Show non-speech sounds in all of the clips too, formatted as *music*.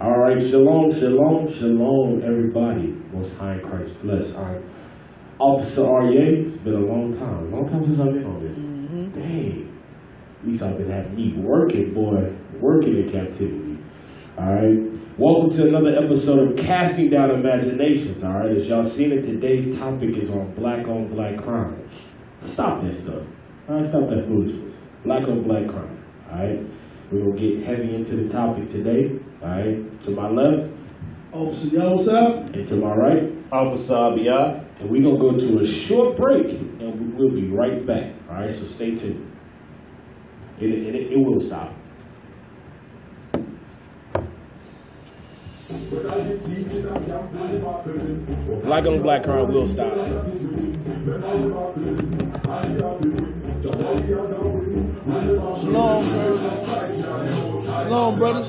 All right, shalom, shalom, shalom, everybody. Most high Christ bless. I'm Officer Aryeh. It's been a long time. Long time since I've been on this. Mm-hmm. Dang. At least I've been having me working, boy. Working in captivity. All right. Welcome to another episode of Casting Down Imaginations. All right. As y'all seen it, today's topic is on black on black crime. Stop that stuff. All right. Stop that foolishness. Black on black crime. All right. We're going to get heavy into the topic today. All right. To my left Officer so y'all what's up? and to my right. Officer Abiyah. And we're going to go to a short break and we'll be right back. All right. So stay tuned. It, it, it will stop. Black on black crime will stop. Brothers. Shalom, brothers.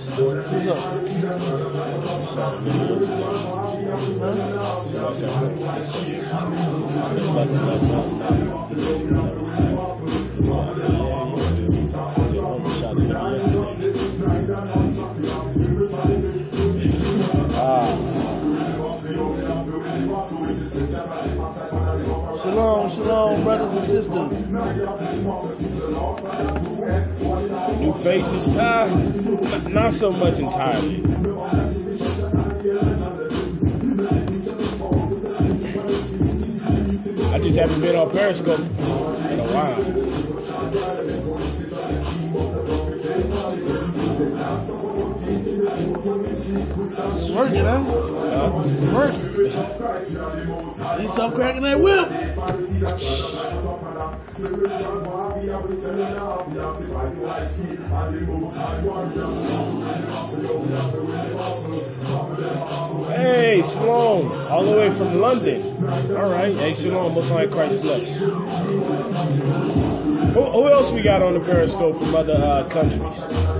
What's up? Shalom, shalom, brothers and sisters. New faces, uh, not, not so much entirely. I just haven't been on Periscope in a while. It's working, huh? Uh, It's working. He's still cracking that whip. hey, Shalom, all the way from London. All right, hey, Shalom, most high Christ bless. Who, who else we got on the Periscope from other uh, countries?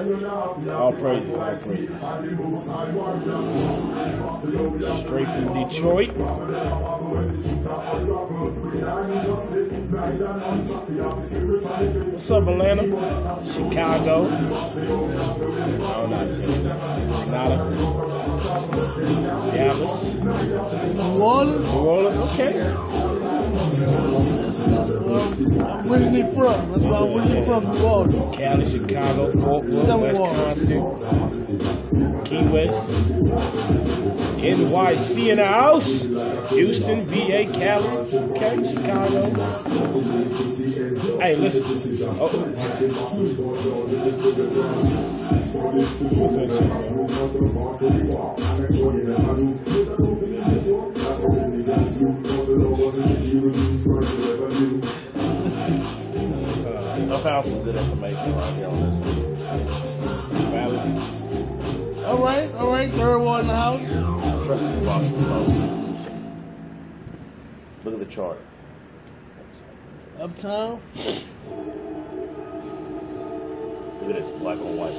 All praise. Straight from Detroit. What's up, Atlanta? Chicago. It. Atlanta. Dallas. New Orleans. New Orleans. Okay. I'm originally from. That's where I'm from, New Orleans. Cali, Chicago, Fort Worth, Seven Wisconsin, Key West, NYC in the house, Houston, VA, Cali, okay, Chicago. Hey, listen. Oh. I found some good information right here on this one. Valid. All right, all right. Third one in the house. Trust the Washington Post. Look at the chart. Uptown. Look at this, black on white.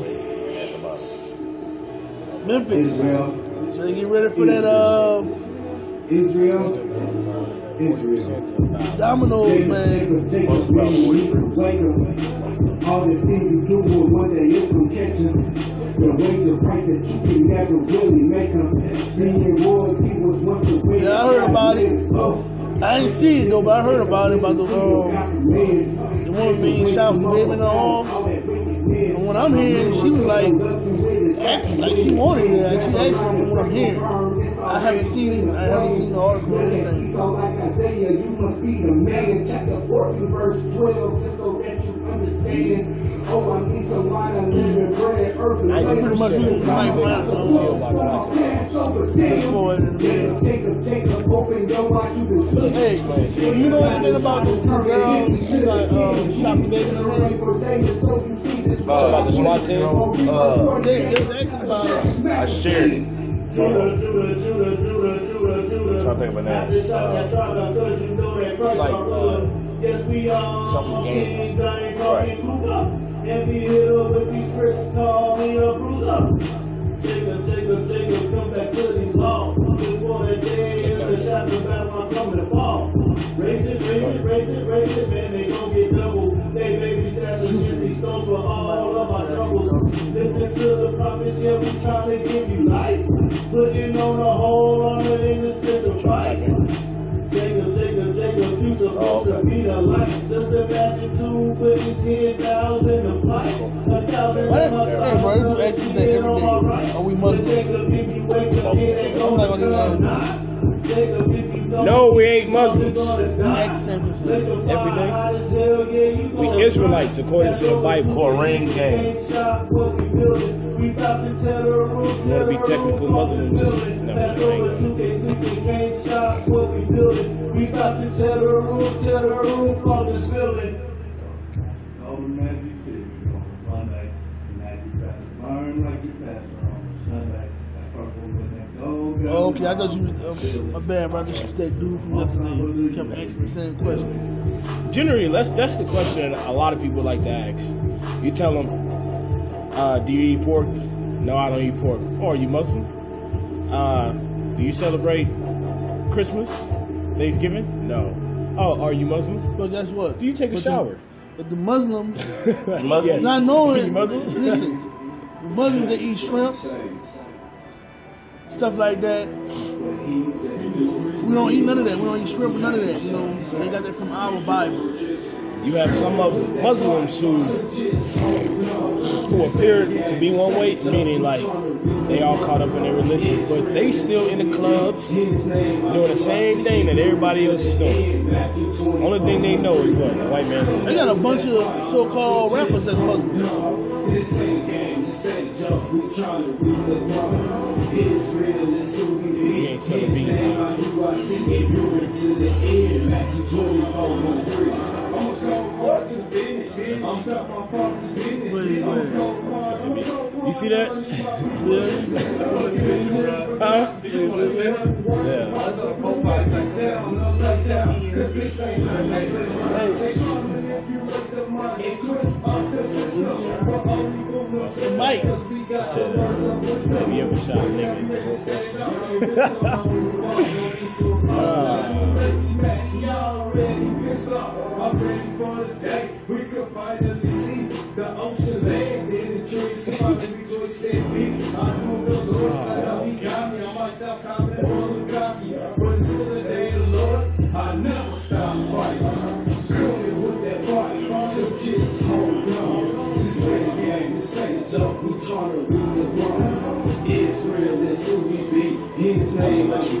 Way at the bottom. Memphis. Israel, So they get ready for that uh Israel, Israel. Domino's, man. Jacob, Jacob, when you complain of all the things you do will one day it's gonna catch us. The wage of price that you can never really make us. Being royalty was once the way. Yeah, I heard about it. Oh, I ain't seen it though, but I heard about it about the um, the woman being shot the baby in the. And when I'm hearing, she was like, acting like she wanted it. Like she asked me what I'm hearing. I haven't seen it. I haven't seen the article or anything. So like Isaiah, you must be the man. Chapter 14, verse 12, just so that you understand. Oh, I'm peace of wine and living bread, earth and I. Pretty much we can find out. for it in a minute. Jacob, Jacob, open your eyes, you can see. Hey, do you know anything about the girl got um, shot Shopping Baby in the. Uh, about the SWAT team? Uh, They, they was asking about. I shared it. I'm trying to think of a name. Uh, it's like uh, something games. Right. Jacob, you supposed to be the light. Just imagine two putting ten thousand to fight. A thousand What? my Hey, bro, this is actually that every day. Are we Muslim? Jacob, if you wake up, oh, it ain't I'm not gonna do gonna that. Jacob, if you don't, No, we ain't Muslims. every day. We Israelites according to the Bible. For a ring. You want to be technical Muslims? No, I ain't. We about to tear the roof, tear the roof on the ceiling. Oh, Magic City on Monday, Magic Pastor. Learn like your pastor on Sunday. That purple with that gold. Oh, okay, I thought you was, uh, my bad, bro. This was that dude from yesterday. He kept asking the same question. Generally, that's that's the question that a lot of people like to ask. You tell them, uh, "Do you eat pork?" No, I don't eat pork. Or are you Muslim? Uh, do you celebrate Christmas, Thanksgiving? No. Oh, are you Muslim? But guess what? Do you take a But shower? The, but the Muslims, *laughs* Muslims? Yes. not knowing, you Muslim? *laughs* listen, the Muslims they eat shrimp, stuff like that. We don't eat none of that. We don't eat shrimp or none of that. You know, they got that from our Bible. You have some of Muslims who who appear to be one way, meaning like they all caught up in their religion, but they still in the clubs doing the same thing that everybody else is doing. Only thing they know is what white man. They got a bunch of so-called rappers that's Muslims. You see that? yeah. Huh? Yeah. Mike, Have you ever shot niggas? real nigga, I'm gonna the day of the ocean lay in the trees, come and rejoice in me. I know the Lord, I know he got me. I myself comment for the copy. But until the day the Lord, I never stop fighting. Coming with that party, so just hold on. This ain't a game, this ain't a joke. We trying to reach the throne. Israel is who we be. In His name, I keep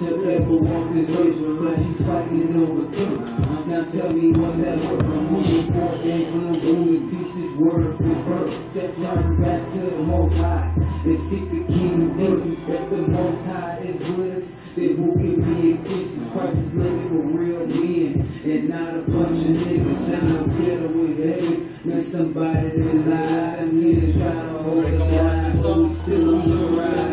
real. Now tell me what's that work? I'm moving forward and I'm going to teach this word for birth. Just turn back to the most high and seek the king first. That the most high is with. Then who can be against us? Christ is looking for real men and not a bunch of niggas. Sound better with heaven than somebody that lied. I'm here to try to hold the line, but we still on the rise.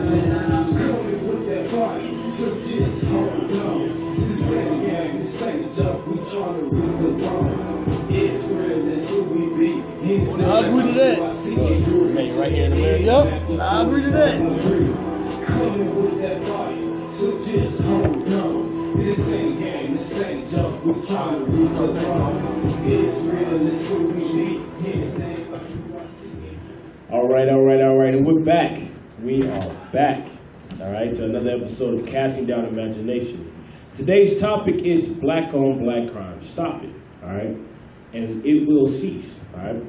Just hold on. This ain't a game, this ain't a. We tryna reach the throne. It's real, that's who we be. I agree to that. Man, right here in America. Yep, I agree to that. Coming with that party, so just hold on. This ain't game, this ain't joke. We tryna reach the throne. It's real, that's who we be. All right, all right, all right. And we're back. We are back. All right, to another episode of Casting Down Imagination. Today's topic is black on black crime. Stop it, all right? And it will cease, all right?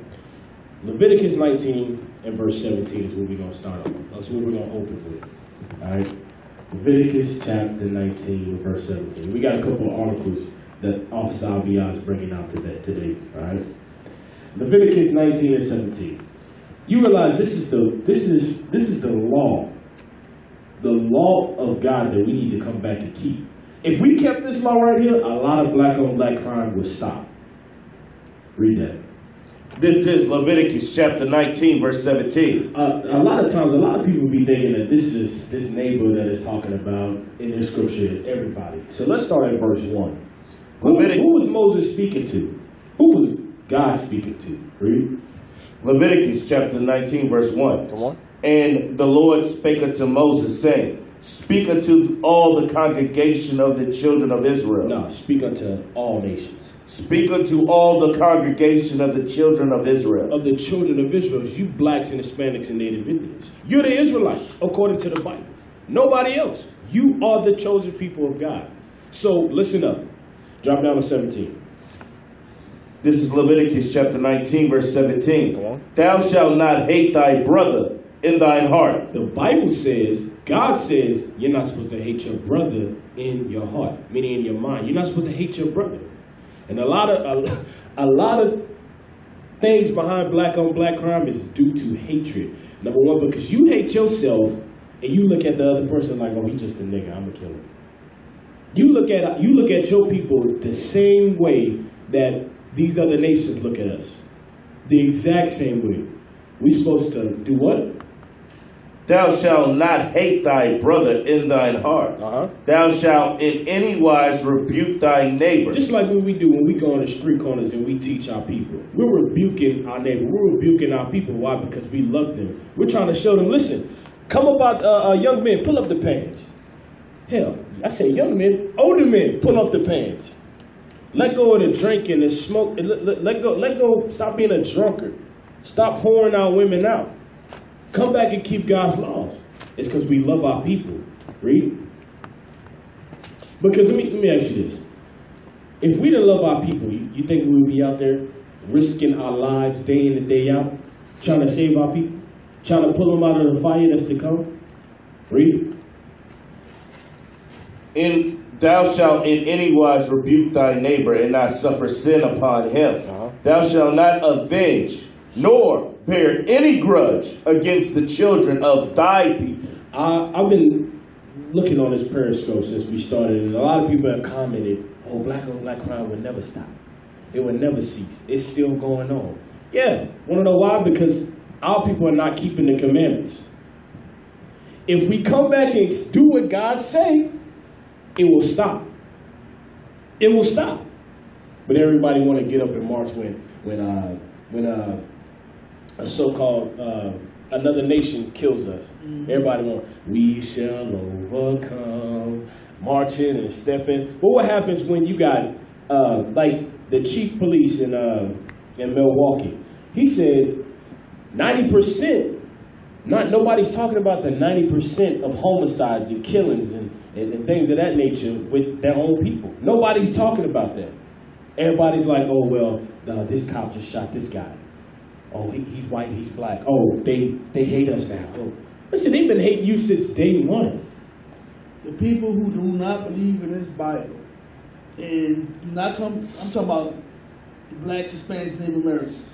Leviticus 19 and verse 17 is what we're going to start on. That's what we're going to open with, all right? Leviticus chapter 19, verse 17. We got a couple of articles that Officer Abiyah is bringing out today, today, all right? Leviticus 19 and 17. You realize this is the this is this is the law, the law of God that we need to come back and keep. If we kept this law right here, a lot of black on black crime would stop. Read that. This is Leviticus chapter 19, verse 17. Uh, a lot of times, a lot of people be thinking that this is this neighbor that is talking about in the scripture is everybody. So let's start at verse one. Who, Levitic- who was Moses speaking to? Who was God speaking to? Read. Leviticus chapter 19, verse 1. Come on. And the Lord spake unto Moses, saying, Speak unto all the congregation of the children of Israel. No, speak unto all nations. Speak unto all the congregation of the children of Israel. of the children of Israel, you blacks and Hispanics and Native Indians. You're the Israelites, according to the Bible. Nobody else. You are the chosen people of God. So listen up. Drop down to 17. This is Leviticus chapter 19, verse 17. Thou shalt not hate thy brother in thine heart. The Bible says, God says, you're not supposed to hate your brother in your heart, meaning in your mind. You're not supposed to hate your brother. And a lot of a, a lot of things behind black on black crime is due to hatred. Number one, because you hate yourself and you look at the other person like, oh, he's just a nigga, I'm gonna kill him. You look at you look at your people the same way that these other nations look at us. The exact same way. We supposed to do what? Thou shalt not hate thy brother in thine heart. Uh huh. Thou shalt in any wise rebuke thy neighbor. Just like what we do when we go on the street corners and we teach our people. We're rebuking our neighbor. We're rebuking our people. Why? Because we love them. We're trying to show them, listen, come about uh, uh, young men, pull up the pants. Hell, I say young men, older men, pull up the pants. Let go of the drinking and smoke. Let, let, let go. Let go. Stop being a drunkard. Stop whoring our women out. Come back and keep God's laws. It's because we love our people. Read. Because let me let me ask you this: If we didn't love our people, you, you think we would be out there risking our lives day in and day out, trying to save our people, trying to pull them out of the fire that's to come? Read. In thou shalt in any wise rebuke thy neighbor and not suffer sin upon him. Uh-huh. Thou shalt not avenge nor bear any grudge against the children of thy people. I, I've been looking on this Periscope since we started, and a lot of people have commented, "Oh, black on black crime would never stop. It would never cease. It's still going on." Yeah, want to know why? Because our people are not keeping the commandments. If we come back and do what God say, it will stop. It will stop. But everybody want to get up and march when when uh, when uh, a so-called uh, another nation kills us. Everybody want we shall overcome, marching and stepping. But what happens when you got uh, like the chief police in uh, in Milwaukee? He said ninety percent. Not nobody's talking about the ninety percent of homicides and killings and, and, and things of that nature with their own people. Nobody's talking about that. Everybody's like, oh well, uh, this cop just shot this guy. Oh, he, he's white, he's black. Oh, oh, they they hate us now. Oh, listen, they've been hating you since day one. The people who do not believe in this Bible and do not come, I'm talking about the blacks, Hispanics, Native Americans,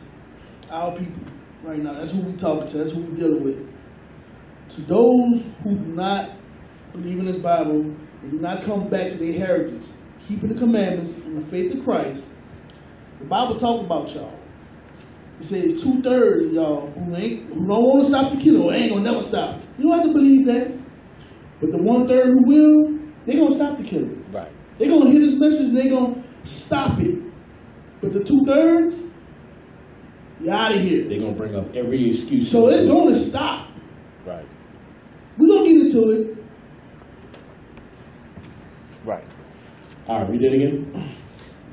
our people right now. That's who we talking to. That's who we dealing with. To those who do not believe in this Bible and do not come back to their heritage, keeping the commandments and the faith of Christ, the Bible talk about y'all. It says two thirds of y'all who ain't who don't want to stop the killing ain't gonna never stop. You don't have to believe that. But the one third who will, they gonna stop the killing. Right. They gonna hear this message and they gonna stop it. But the two thirds, you out of here. They're gonna bring up every excuse. So it's gonna stop. Right. We're gonna get into it. Right. All right, read it again.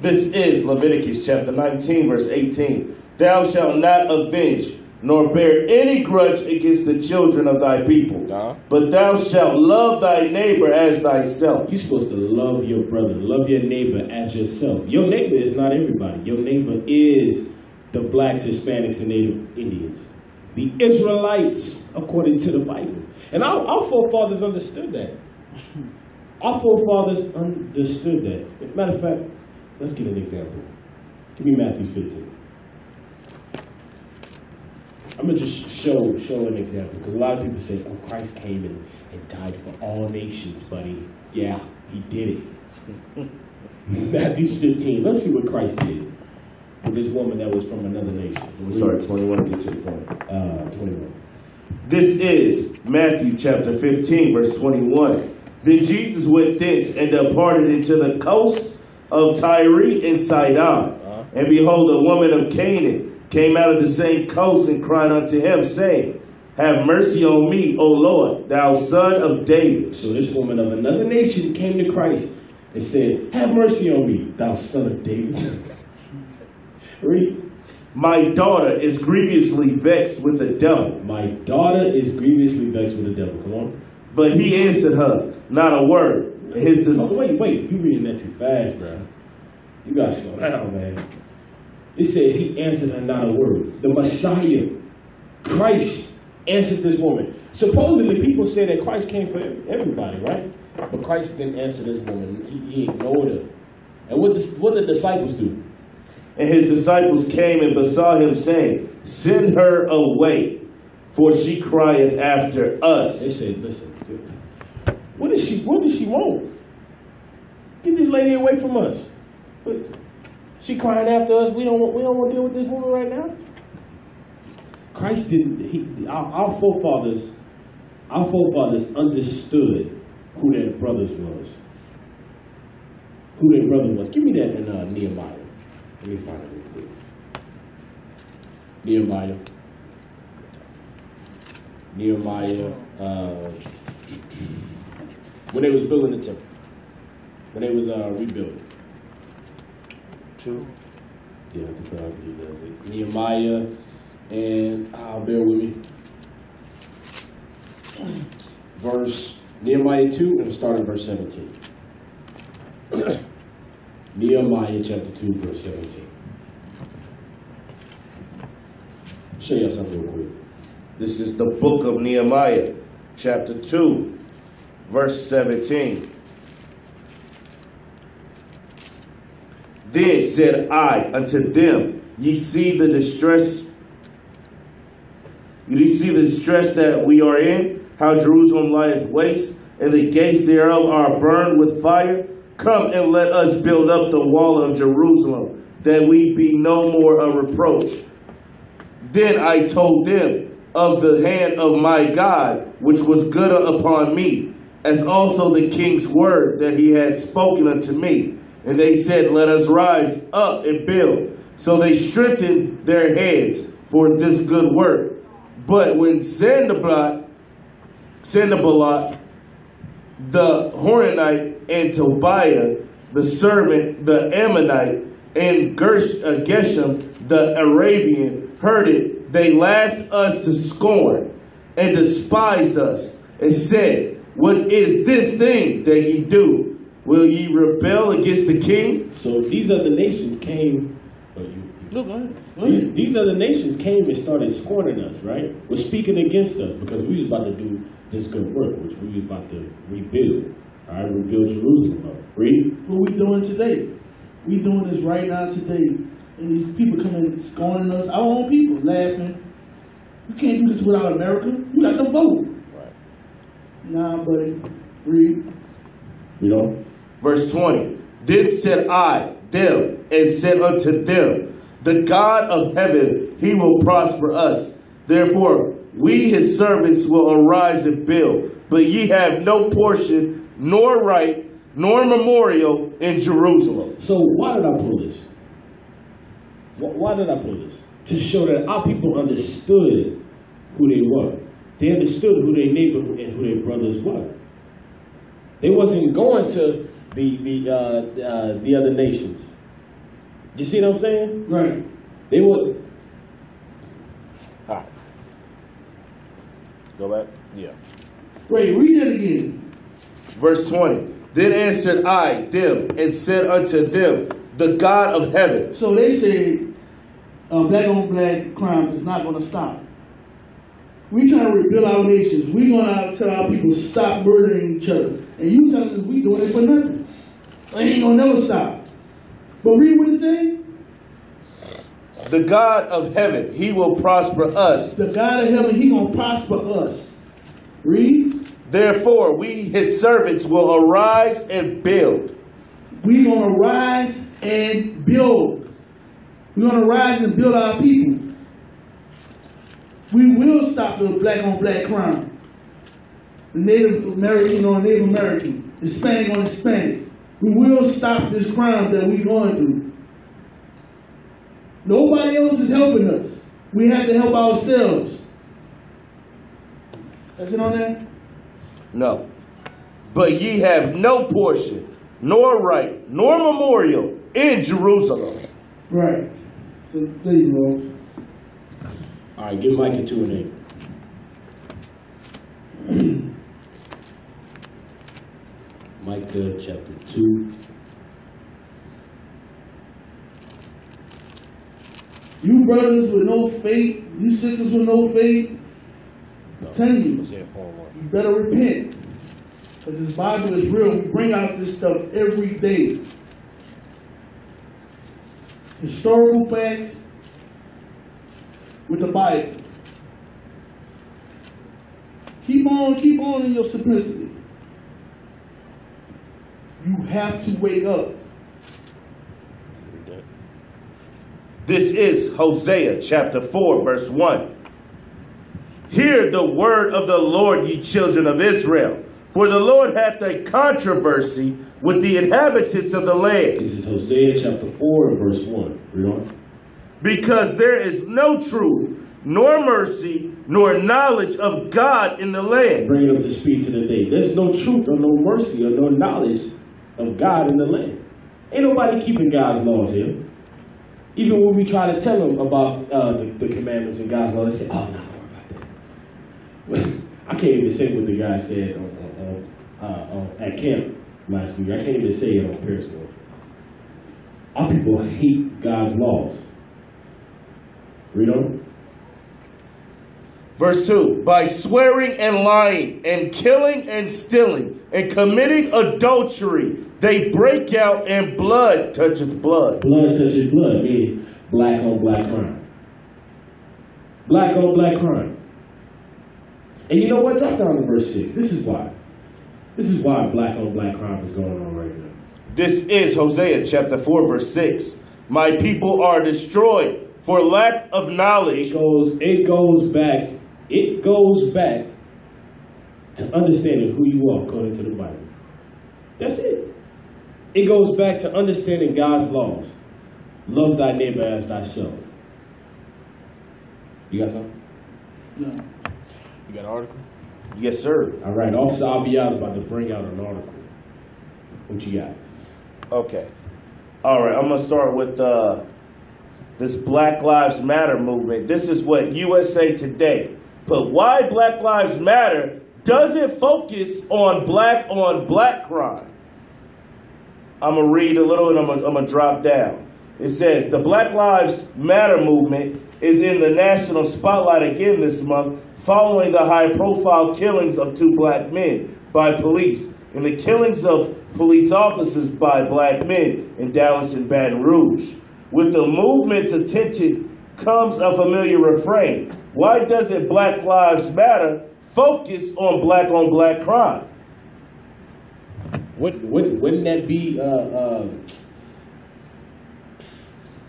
This is Leviticus chapter 19, verse 18. Thou shalt not avenge nor bear any grudge against the children of thy people. Nah. But thou shalt love thy neighbor as thyself. You're supposed to love your brother, love your neighbor as yourself. Your neighbor is not everybody. Your neighbor is the blacks, Hispanics, and Native Indians. The Israelites, according to the Bible. And our, our forefathers understood that. Our forefathers understood that. Matter of fact, let's get an example. Give me Matthew 15. I'm gonna just show show an example because a lot of people say, "Oh, Christ came and, and died for all nations, buddy." Yeah, he did it. *laughs* Matthew 15. Let's see what Christ did with this woman that was from another nation. I'm sorry, 21, get to the point. Uh, 21. This is Matthew chapter 15, verse 21. Then Jesus went thence and departed into the coasts of Tyre and Sidon. And behold, a woman of Canaan came out of the same coast and cried unto him, saying, Have mercy on me, O Lord, thou son of David. So this woman of another nation came to Christ and said, "Have mercy on me, thou son of David." *laughs* Read. My daughter is grievously vexed with the devil. My daughter is grievously vexed with the devil. Come on. But he answered her not a word. His Oh, wait, wait. You reading that too fast, bro. You gotta slow down, man. It says he answered her not a word. The Messiah, Christ, answered this woman. Supposedly, people say that Christ came for everybody, right? But Christ didn't answer this woman. He, he ignored her. And what, the, what did the disciples do? And his disciples came and besought him, saying, Send her away, for she crieth after us. They said, "Listen, what does she? What does she want? Get this lady away from us. She crying after us. We don't. want- We don't want to deal with this woman right now." Christ didn't. He, our, our forefathers, our forefathers understood who their brothers was. Who their brother was. Give me that in uh, Nehemiah. Let me find it real quick. Nehemiah. Nehemiah, uh, when they was building the temple, when they was uh, rebuilding. Two. Yeah, I believe that's it. Nehemiah, and uh, bear with me. Verse Nehemiah two, and we'll start at verse seventeen. *clears throat* Nehemiah chapter two, verse seventeen. Show you something real quick. This is the book of Nehemiah, chapter 2, verse 17. Then said I unto them, Ye see the distress, ye see the distress that we are in, how Jerusalem lieth waste, and the gates thereof are burned with fire. Come and let us build up the wall of Jerusalem, that we be no more a reproach. Then I told them of the hand of my God, which was good upon me, as also the king's word that he had spoken unto me. And they said, Let us rise up and build. So they strengthened their heads for this good work. But when Sanballat, Sanballat the Horonite and Tobiah, the servant, the Ammonite, and Gersh, uh, Geshem, the Arabian, heard it, they laughed us to scorn and despised us and said, What is this thing that ye do? Will ye rebel against the king? So these other nations came. Oh, you, you- Look, go ahead. Go These, ahead. these other nations came and started scorning us, right? Was speaking against us because we was about to do this good work, which we was about to rebuild. All right, rebuild Jerusalem. Up. Read. What we doing today? We doing this right now today. And these people coming scorning us, our own people, laughing. You can't do this without America. You got to vote. Right. Nah, buddy. Read. Know. Verse 20 Then said I, them, and said unto them, The God of heaven, he will prosper us. Therefore, we his servants will arise and build, but ye have no portion, nor right, nor memorial in Jerusalem. So why did I pull this? Why did I pull this? To show that our people understood who they were. They understood who their neighbor and who their brothers were. They wasn't going to the the uh, uh, the other nations. You see what I'm saying? Right. They would. All right. Go back. Yeah. Wait, read that again. Verse 20. Then answered I them and said unto them, The God of heaven. So they say uh, black on black crime is not going to stop. We trying to rebuild our nations. We going to tell our people stop murdering each other, and you telling us we doing it for nothing. It ain't gonna never stop. But read what it say. The God of heaven, he will prosper us. The God of heaven, he gonna prosper us. Read. Therefore, we, his servants, will arise and build. We gonna rise and build. We're gonna rise and build our people. We will stop the black on black crime. The Native American on Native American, Hispanic on Hispanic. We will stop this crime that we're going through. Nobody else is helping us. We have to help ourselves. That's it on that? No. But ye have no portion, nor right, nor memorial in Jerusalem. Right. So there you go. All right, give Micah 2 and 8. *clears throat* Micah chapter 2. You brothers with no faith, you sisters with no faith, I'm telling you, Hosea 4 1. you better repent. Because this Bible is real. We bring out this stuff every day. Historical facts with the Bible. Keep on, keep on in your simplicity. You have to wake up. This is Hosea chapter 4, verse 1. Hear the word of the Lord, ye children of Israel. For the Lord hath a controversy with the inhabitants of the land, This is Hosea chapter 4 verse 1. Read on. Because there is no truth, nor mercy, nor knowledge of God in the land. Bring up to speed to the day. There's no truth or no mercy or no knowledge of God in the land. Ain't nobody keeping God's laws here. Even when we try to tell them about uh, the, the commandments and God's law, they say, oh, no, don't worry about that. I can't even say what the guy said on, on, on, uh, at camp last week. I can't even say it on Periscope. Our people hate God's laws. Read on. Verse 2 By swearing and lying, and killing and stealing, and committing adultery, they break out, and blood toucheth blood. Blood touches blood, meaning black on black crime. Black on black crime. And you know what? Drop down to verse 6. This is why. This is why black on black crime is going on right now. This is Hosea chapter 4, verse 6. My people are destroyed for lack of It knowledge. goes, it goes back, it goes back to understanding who you are according to the Bible. That's it. It goes back to understanding God's laws. Love thy neighbor as thyself. You got something? No. You got an article? Yes, sir. All right, Officer Abiyah is about to bring out an article. What you got? Okay. All right, I'm going to start with uh, this Black Lives Matter movement. This is what USA Today. But why Black Lives Matter doesn't focus on black on black crime. I'm going to read a little and I'm going to drop down. It says the Black Lives Matter movement is in the national spotlight again this month following the high profile killings of two black men by police and the killings of police officers by black men in Dallas and Baton Rouge. With the movement's attention comes a familiar refrain. Why doesn't Black Lives Matter focus on black on black crime? What, what wouldn't that be uh, uh,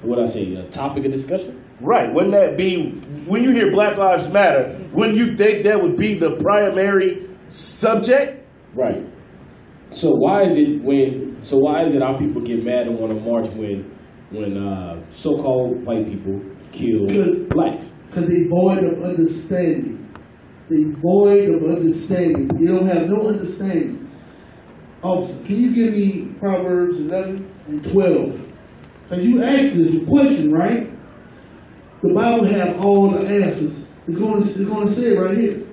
what I say, a topic of discussion? Right. Wouldn't that be, when you hear Black Lives Matter, wouldn't you think that would be the primary subject? Right. So why is it when so why is it our people get mad and want to march when when uh, so-called white people kill Good. blacks? Because they void of understanding. They void of understanding. You don't have no understanding. Officer, can you give me Proverbs 11 and 12? Because you asked this question, right? The Bible have all the answers. It's going to, it's going to say it right here.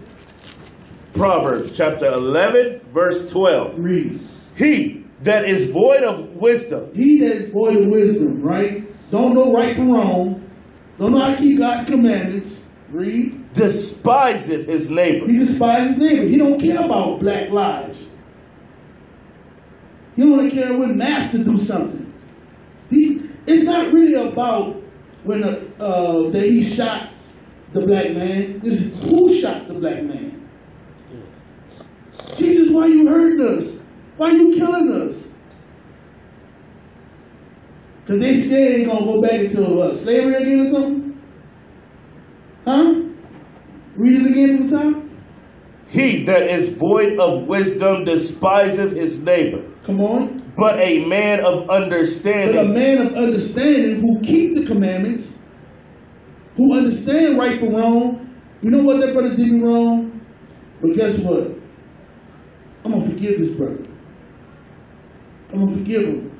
Proverbs chapter 11, verse 12. Read. He that is void of wisdom He that is void of wisdom, right? Don't know right from wrong. Don't know how to keep God's commandments. Read. despiseth his neighbor. He despises his neighbor. He don't care about black lives. He don't care when master do something. He, it's not really about when uh, uh, that he shot the black man. It's who shot the black man. Jesus, why you hurting us? Why are you killing us? Because they scared they gonna go back into uh, slavery again or something? Huh? Read it again from the top. He that is void of wisdom despiseth his neighbor. Come on. But a man of understanding. But a man of understanding who keep the commandments, who understand right from wrong. You know what that brother did me wrong? But guess what? I'm gonna forgive this brother. I'm gonna forgive him.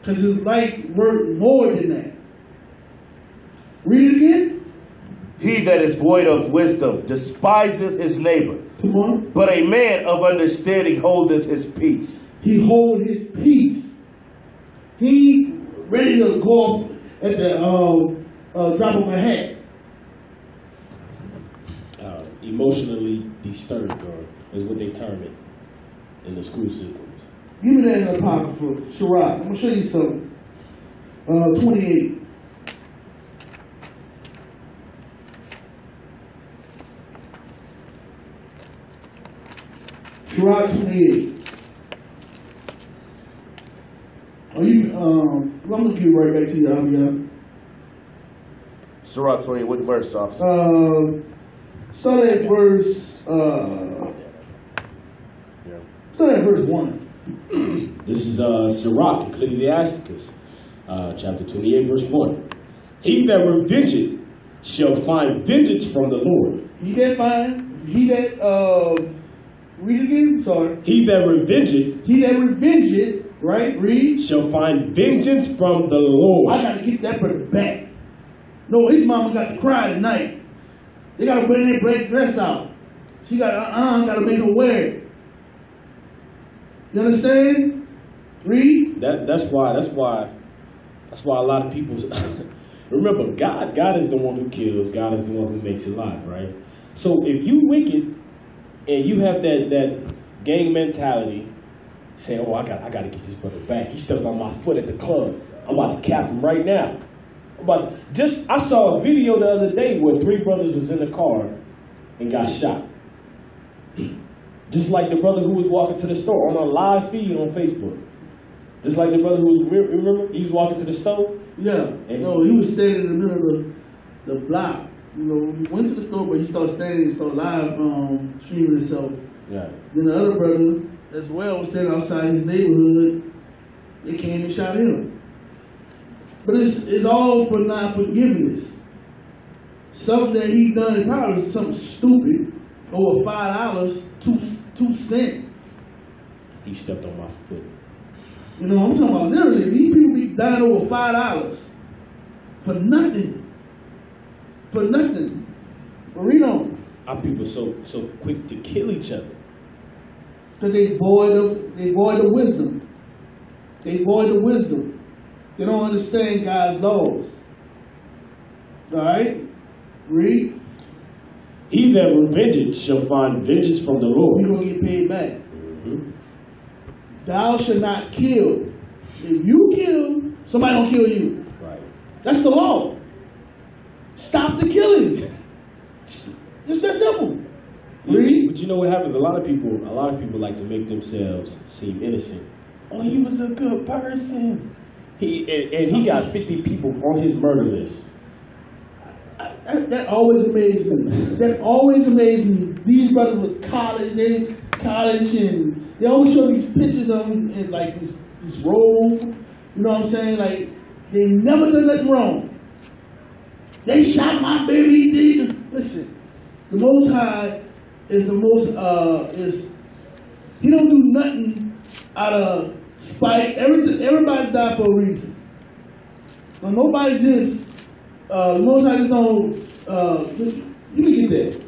Because his life worth more than that. Read it again. he that is void of wisdom despiseth his neighbor. Come on. But a man of understanding holdeth his peace. He hold his peace. He ready to go up at the um, uh, drop of a hat. Uh, emotionally disturbed, or is what they term it in the school systems. Give me that in the pocket for I'm gonna show you something. Uh, 28. Sirach 28. Are you, um, I'm gonna give it right back to you, Abiyah. Sirach 20, what verse, officer? Uh, start at verse, uh, start at verse 1. *clears throat* This is uh, Sirach, Ecclesiasticus, uh, chapter 28, verse 1. He that revengeth shall find vengeance from the Lord. He that find, he that, uh, read again, sorry. He that revengeth He that revengeth, right, read. shall find vengeance from the Lord. I gotta get that brother back. No, his mama got to cry tonight. They gotta bring that black dress out. She got, uh-uh, gotta make her wear it. You understand? Read. That, that's why, that's why, that's why a lot of people, *laughs* remember, God, God is the one who kills, God is the one who makes it alive, right? So if you wicked and you have that, that gang mentality, saying, oh, I got, I got to get this brother back. He stepped on my foot at the club. I'm about to cap him right now. To- just, I saw a video the other day where three brothers was in the car and got shot. Just like the brother who was walking to the store on a live feed on Facebook. Just like the brother who was, remember, he was walking to the store. Yeah. No, he was standing in the middle of the, the block. You know, he went to the store, but he started standing and started live um, streaming himself. Yeah. Then the other brother, as well, was standing outside his neighborhood. They came and shot him. But it's, it's all for not forgiveness. Something that he done, probably something stupid. Over five dollars, two two cent. He stepped on my foot. You know, what I'm talking about literally. These people be dying over five dollars for nothing. For nothing. Read on. Our people so so quick to kill each other. Because they void of they void of wisdom. They void of wisdom. They don't understand God's laws. All right? Read. He that revengeth shall find vengeance from the Lord. going to get paid back. Thou shalt not kill. If you kill, somebody going to kill you. Right. That's the law. Stop the killing. Just that simple. Read. But you know what happens? A lot of people, a lot of people like to make themselves seem innocent. Oh, he was a good person. He and, and he got 50 people on his murder list. That, that always amazed me. That always amazed me. These brothers was college, they college, and they always show these pictures of them in like this this robe. You know what I'm saying? Like they never done nothing wrong. They shot my baby. Listen? The Most High is the most uh is he don't do nothing out of spite. Every, everybody died for a reason. Now, nobody just uh, Most High just don't uh, You can get that.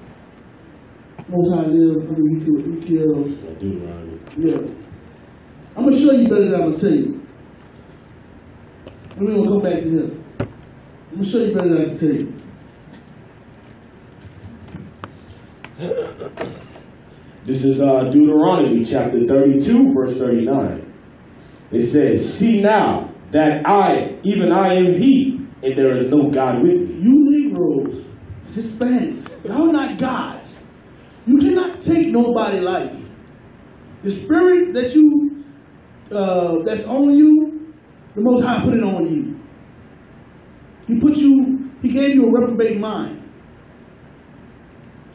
Most High live, I mean, he killed, he killed, Well, Deuteronomy. yeah. I'm gonna show you better than I'm gonna tell you. And we're gonna come back to him. I'm gonna show you better than I can tell you. *coughs* This is uh, Deuteronomy chapter 32, verse 39. It says, See now that I, even I am He, and there is no God with me. You Negroes, Hispanics, y'all not gods. You cannot take nobody life. The spirit that you, uh, that's on you, the Most High put it on you. He put you, He gave you a reprobate mind.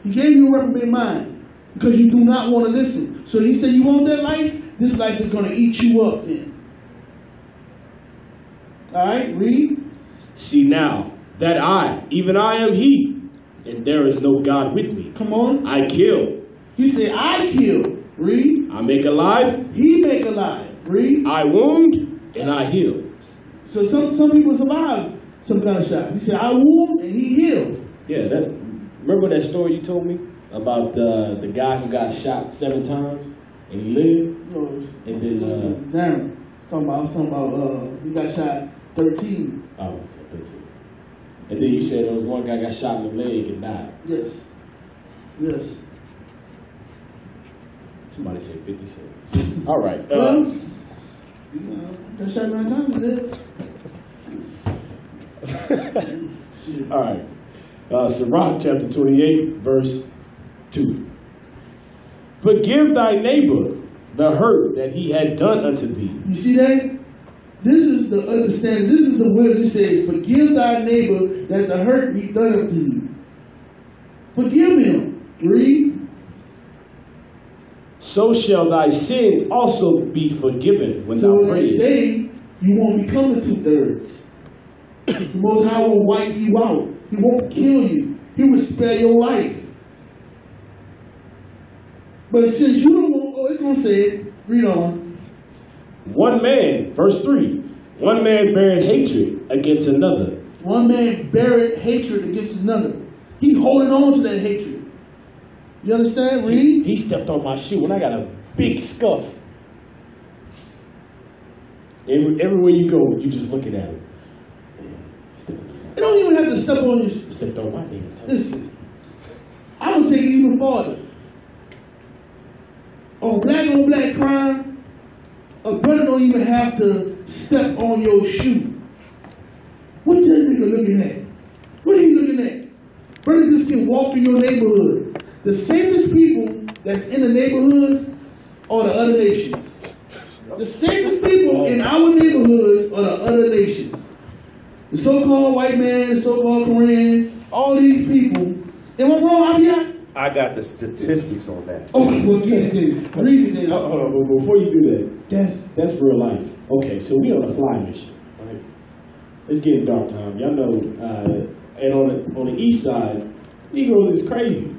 He gave you a reprobate mind because you do not want to listen. So He said, You want that life? This life is going to eat you up then. All right, read. See now that I, even I am He, and there is no God with me. Come on. I kill, He said, I kill. Read. I make alive, He make alive. Read. I wound, and I heal. So some, some people survive some kind of shots. He said, I wound and he healed. Yeah, that. Remember that story you told me about uh, the guy who got shot seven times and he lived, No, know, and then uh, Darren. Talking about, I'm talking about, uh, he got shot 13. oh, okay, 13. and then you said there was one guy got shot in the leg and died. Yes. Yes. Somebody said 50 cents. All right. Well, Uh, you know, shot nine times, he *laughs* did. All right. Uh, Sirach chapter 28, verse 2. Forgive thy neighbor the hurt that he had done unto thee. You see that? This is the understanding. This is the wisdom. He said, Forgive thy neighbor that the hurt be done unto you. Forgive him. Read. So shall thy sins also be forgiven when So thou prayest. day, you won't become the two thirds. the Most High will wipe you out. He won't kill you. He will spare your life. But since you don't want, oh, it's going to say it. Read on. One man, verse 3, one man bearing hatred against another. One man buried hatred against another. He holding on to that hatred. You understand? Read. He stepped on my shoe and I got a big scuff. Every, everywhere you go, you just looking at him. You don't even have to step on your. sh- Stepped on my name. Listen, I'm gonna take it even farther. On black on black crime, a brother don't even have to step on your shoe. What that nigga looking at? What are you looking at? Brother just can walk through your neighborhood. The safest people that's in the neighborhoods are the other nations. The safest people in our neighborhoods are the other nations. The so-called white man, the so-called Koreans, all these people. Am I wrong, Abiyah? I got the statistics on that. Oh, well, yeah, yeah. Read it then. Uh, Hold on, but before you do that, that's that's real life. Okay, so we on a fly mission, right? It's getting dark time. Y'all know, uh, and on the on the east side, Negroes is crazy.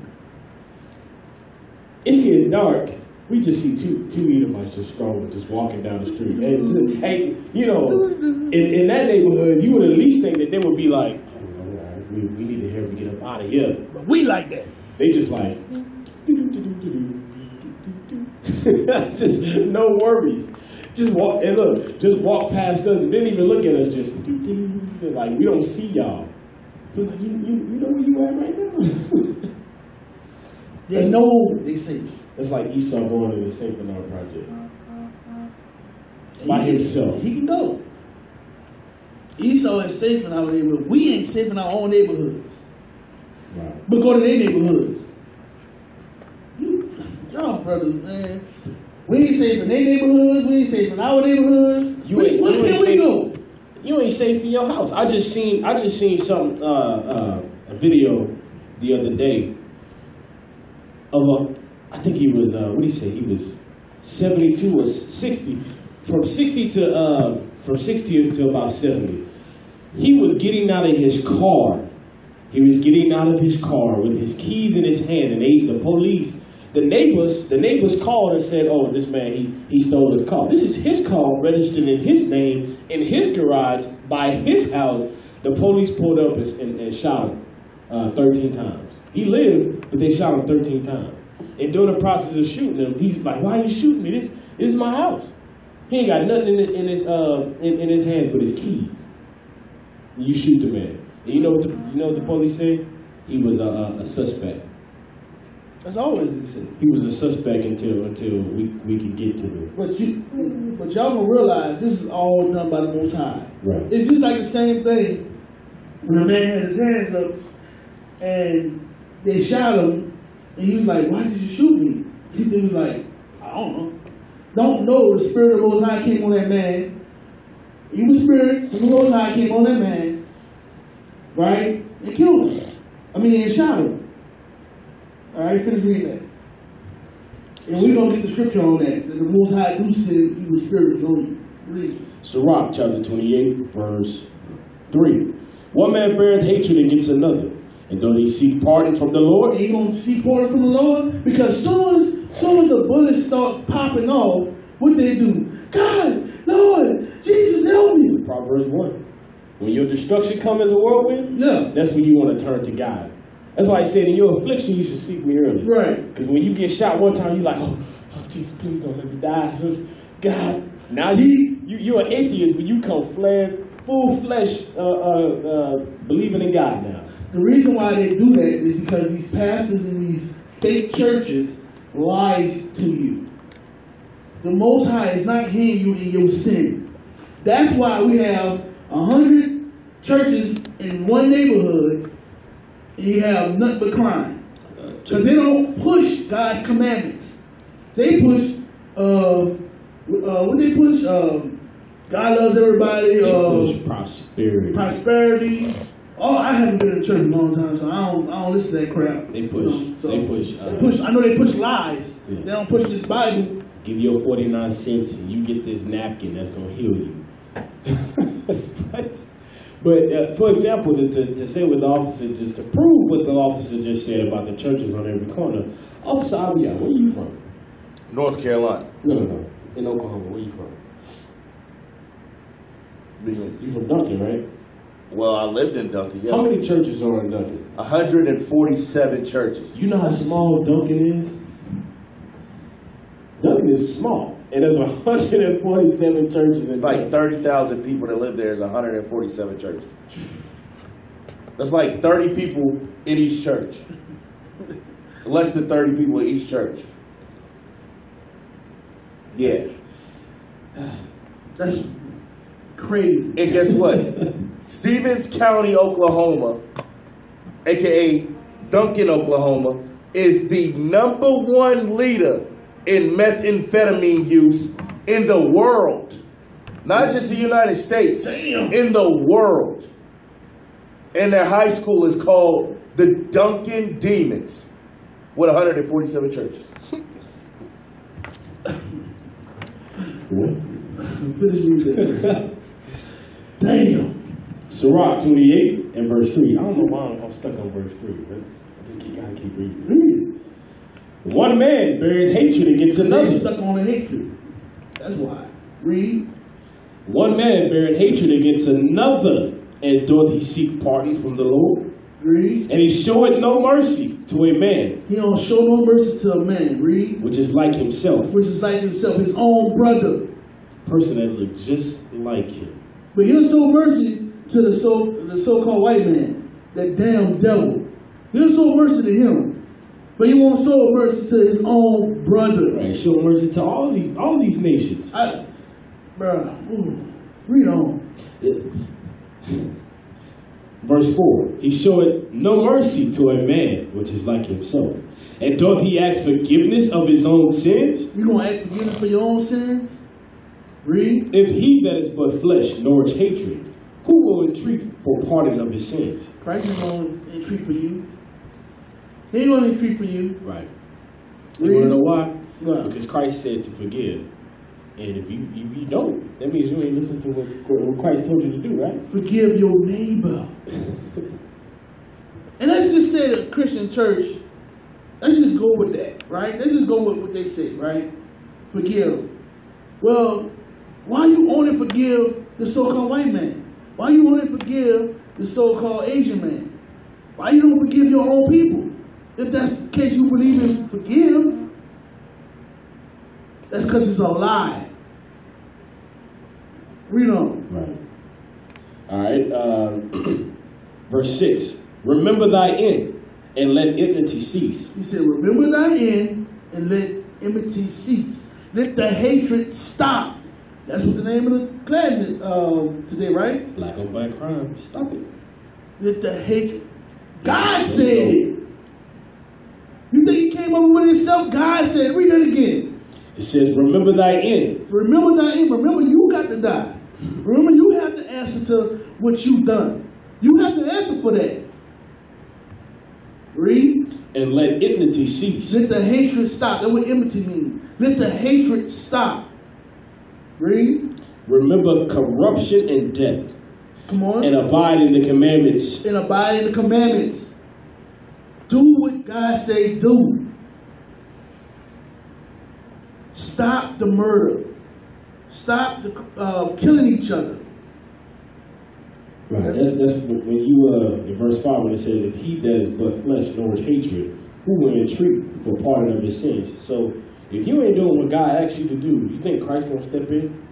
It's getting dark. We just see two two Edomites just strolling, just walking down the street. And just, hey, you know, in, in that neighborhood, you would at least think that they would be like, oh, all right, we, we need to hurry get up out of here. But we like that. They just like *laughs* just no worries. Just walk and look, just walk past us and didn't even look at us. Just like we don't see y'all. Like, you, you, you know where you at right now? *laughs* They know they safe. It's like Esau going to the safe Saint Bernard Project by himself. He can go. Esau is safe in our neighborhood. We ain't safe in our own neighborhoods. Right. But go to their neighborhoods. You, y'all brothers, man. We ain't safe in their neighborhoods. We ain't safe in our neighborhoods. You ain't- you can ain't we safe- go? You ain't safe in your house. I just seen I just seen some uh, uh, a video the other day of a I think he was uh, what did he say he was seventy two or sixty from sixty to uh, from sixty to about seventy. He was getting out of his car. He was getting out of his car with his keys in his hand, and they, the police, the neighbors, the neighbors called and said, "Oh, this man, he he stole his car. This is his car, registered in his name, in his garage, by his house." The police pulled up and, and, and shot him uh, thirteen times. He lived, but they shot him 13 times. And during the process of shooting him, he's like, "Why are you shooting me? This, this is my house." He ain't got nothing in his, in his uh in, in his hands but his keys. You shoot the man. And you know what the, you know what the police said? He was a, a, suspect. That's always the same. He was a suspect until until we, we could get to him. But you, but y'all gonna realize this is all done by the Most High. Right. It's just like the same thing when a man had his hands up and they shot him, and he was like, "Why did you shoot me?" He was like, "I don't know." Don't know the spirit of the Most High came on that man. He was spirit the Most High came on that man, right, and killed him. I mean, and shot him. All right, finish reading that. And we don't get the scripture on that. That the Most High do send evil spirits on you. Read. Sirach chapter 28, verse 3. One man beareth hatred against another, and though he seek pardon from the Lord, And you gonna see pardon from the Lord? Because soon as soon as the bullets start popping off, what they do? God, Lord, Jesus help me. Proverbs 1. When your destruction comes as a whirlwind, Yeah. that's when you want to turn to God. That's why I said in your affliction you should seek me early. Right. Because when you get shot one time, you're like, oh, oh Jesus, please don't let me die. God. Now you, you you're an atheist, but you come flesh, full flesh, uh, uh, uh, believing in God now. The reason why they do that is because these pastors in these fake churches lies to you. The Most High is not hearing you in your sin. That's why we have hundred churches in one neighborhood, and you have nothing but crime. Because they don't push God's commandments. They push, uh, uh, what they push? Um, God loves everybody. They Uh, push prosperity. prosperity. Oh, I haven't been to church in a long time, so I don't, I don't listen to that crap. They push- so they push, uh, they push. I know they push lies. Yeah. They don't push this Bible. Give you 49 cents and you get this napkin that's going to heal you. *laughs* *laughs* but but uh, for example, to, to, to say what the officer, just to prove what the officer just said about the churches on every corner, Officer Abiyah, where are you from? North Carolina. No, no, no. In Oklahoma, where are you from? You from Duncan, right? Well, I lived in Duncan, How many churches are in Duncan? 147 churches. You know how small Duncan is? Duncan is small. And there's 147 churches in It's like Duncan. 30,000 people that live there is 147 churches. That's like 30 people in each church. Less than 30 people in each church. Yeah. That's crazy. And guess what? Stephens County, Oklahoma, aka Duncan, Oklahoma, is the number one leader in methamphetamine use in the world. Not just the United States, in the world. And their high school is called the Duncan Demons with 147 churches. What? Finish reading. Damn. Sirach 28 and verse 3. I don't know why I'm, stuck on verse 3, but I just keep, gotta keep reading. Read One man buried hatred against it. They another. stuck on hatred. That's why. Read. One man buried hatred against another, and doth he seek pardon from the Lord? Read. And he showeth no mercy to a man, He don't show no mercy to a man. Read. which is like himself, Which is like himself, his own brother. person that looks just like him. But he'll show mercy to the so the so-called white man, that damn devil. He'll show mercy to him, but he won't show mercy to his own brother. Right, show mercy to all these all these nations. I, bruh, ooh, read on. Verse 4 He showeth no mercy to a man which is like himself. And doth he ask forgiveness of his own sins? You gonna ask forgiveness for your own sins? Read. If he that is but flesh knoweth hatred, who will entreat for pardon of his sins? Christ ain't gonna entreat for you. He ain't gonna entreat for you. Right. You wanna know why? Why? Because Christ said to forgive. And if you if you don't, that means you ain't listening to what, what Christ told you to do, right? Forgive your neighbor. and let's just say the Christian church, let's just go with that, right? Let's just go with what they say, right? Forgive. Well, why you only forgive the so-called white man? Why you only forgive the so-called Asian man? Why you don't forgive your own people? If that's the case, you believe in forgive. That's because it's a lie. Read on. Right. All right. Uh, *clears throat* verse 6. Remember thy end, and let enmity cease. He said, Remember thy end and let enmity cease. Let the hatred stop. That's what the name of the class is um, today, right? Black on black crime. Stop it. Let the hatred. God said it. You think he came up with it himself? God said, read that again. It says, Remember thy end. Remember thy end. Remember you got to die. Remember you have to answer to what you've done. You have to answer for that. Read. and let enmity cease. Let the hatred stop. That's what enmity means. Let the hatred stop. Read. Remember corruption and death, Come on. and abide in the commandments. and abide in the commandments. Do what God say do. Stop the murder. Stop the uh, killing each other. Right. That's that's when you uh in verse five when it says, "If he that is but flesh knows hatred, who will entreat for pardon of his sins?" So if you ain't doing what God asked you to do, you think Christ gonna step in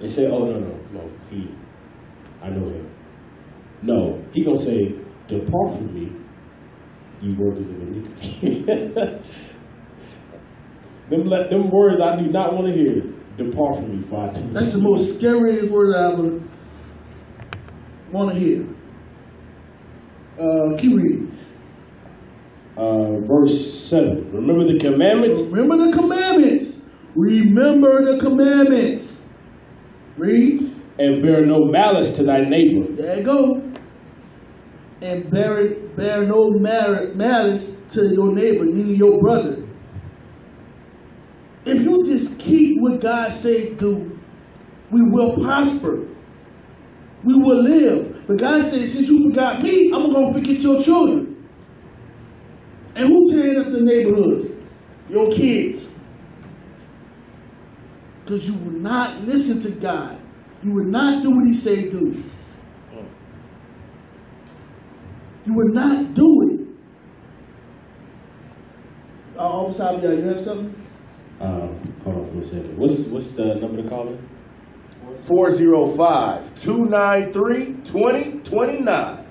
and say, "Oh no no no, he, I know him." No, he gonna say, "Depart from me, you workers of iniquity." them *laughs* them words I do not want to hear. Depart from me, Father. That's the most scariest word I ever want to hear. Uh, keep reading. uh, verse 7. Remember the commandments? Remember the commandments. Remember the commandments. Read. And bear no malice to thy neighbor. There you go. And bear, bear no malice to your neighbor, meaning your brother. If you just keep what God say do, we will prosper. We will live. But God said, since you forgot me, I'm going to forget your children. And who tearing up the neighborhoods? Your kids. Because you will not listen to God. You will not do what he say do. You would not do it. Uh, Officer Abiyah, you have something? Uh, hold on for a second. What's what's the number to call it? 405-293-2029.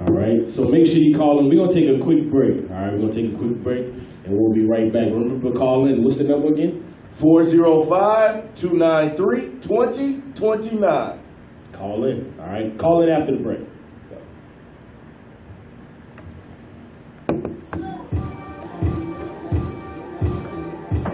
All right. So make sure you call in. We're gonna take a quick break. All right. We're gonna take a quick break, and we'll be right back. Remember to call in. What's the number again? 405-293-2029. Call in. All right. Call in after the break.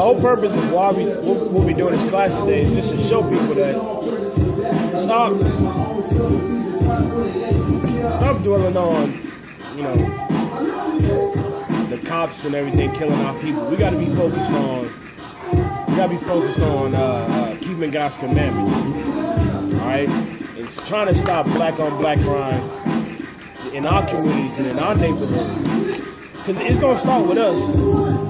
the whole purpose of why we we'll, be doing this class today is just to show people that stop stop dwelling on you know the cops and everything killing our people. We got to be focused on. We got to be focused on uh, uh, keeping God's commandments. All right, it's trying to stop black on black crime in our communities and in our neighborhoods. Because it's gonna start with us.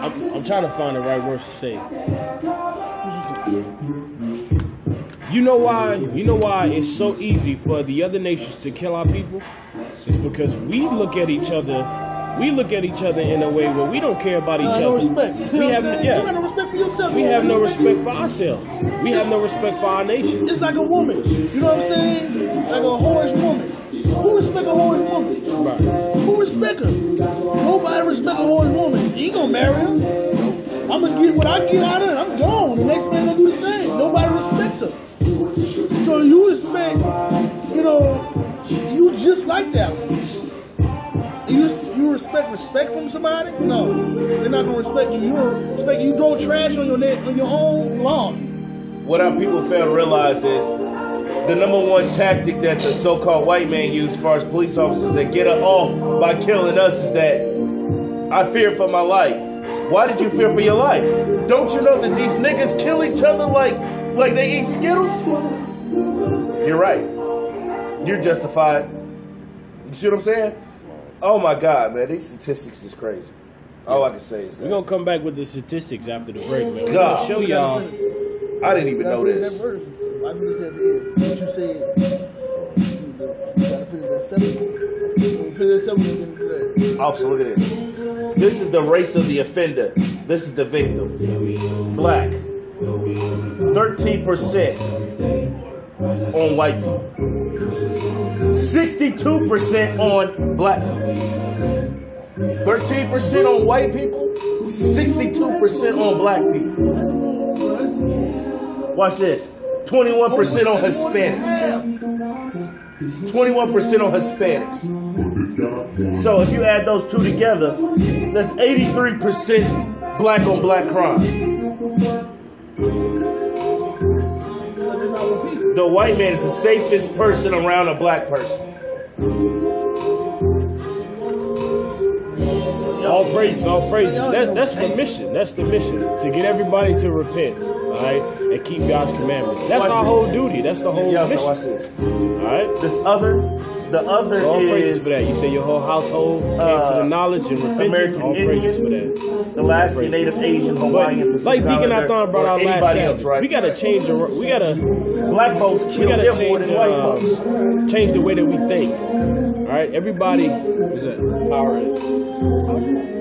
I'm, I'm trying to find the right words to say. You know why? You know why it's so easy for the other nations to kill our people? It's because we look at each other. We look at each other in a way where we don't care about each Uh, other. respect. You We have yeah. You got no respect for yourself. We have no respect for ourselves. We have no respect for our nation. It's like a woman. You know what I'm saying? Like a whorish woman. Who respect a whorish woman? Right. Respect her? Nobody respect a whorish woman. Ain't gonna marry her. I'm gonna get what I get out of it. I'm gone. The next man gonna do the same. Nobody respects her. So you respect, you know, you just like that. You, you respect respect from somebody? No, they're not gonna respect you. You respect you. Throw trash on your on your own lawn. What our people fail to realize is the number one tactic that the so-called white man used as far as police officers that get off by killing us is that I fear for my life. Why did you fear for your life? Don't you know that these niggas kill each other like like they eat Skittles? You're right. You're justified. You see what I'm saying? Oh my God, man, these statistics is crazy. All I can say is We're gonna come back with the statistics after the break, man. We're God. gonna show y'all. I didn't even know this. I can just at the end. What you said. You gotta finish that seven. Finish that seven. today. Officer, look at this. This is the race of the offender. This is the victim. Black. 13% on white people. 62% on black people. 13% on white people, 62% on black people. Watch this. 21% on Hispanics. 21% on Hispanics. So if you add those two together, that's 83% black on black crime. The white man is the safest person around a black person. All praises, all praises. That's that's the mission. That's the mission to get everybody to repent, all right, and keep God's commandments. That's our whole duty. That's the whole so mission. watch this. All right. This other, the other All praises is for that. You say your whole household came to Uh, the knowledge and repentance. American All praises for that. Alaskan, Native Asian, But Hawaiian, like Deacon Athon brought out last else, right? we gotta change the. We gotta. Black folks We kill gotta more change, than white uh, folks. change the way that we think. All right, everybody. Is that power?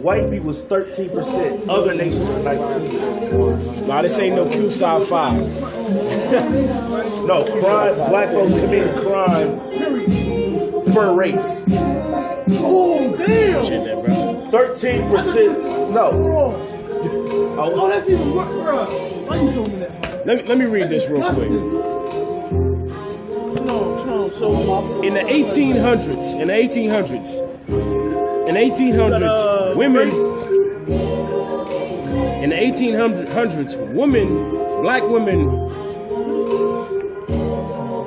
White people is 13%. Other nations are 19. Nah, this ain't no Q side five. *laughs* No, crime, black folks commit crime per race. Oh damn! Shit, that bro. 13%. No. Oh, Oh, that's even worse, bro. Why you doing that? Let me let me read this real quick. No, no. So In the 1800s, in the 1800s, in the 1800s, Uh, women. In the 1800s, women, black women,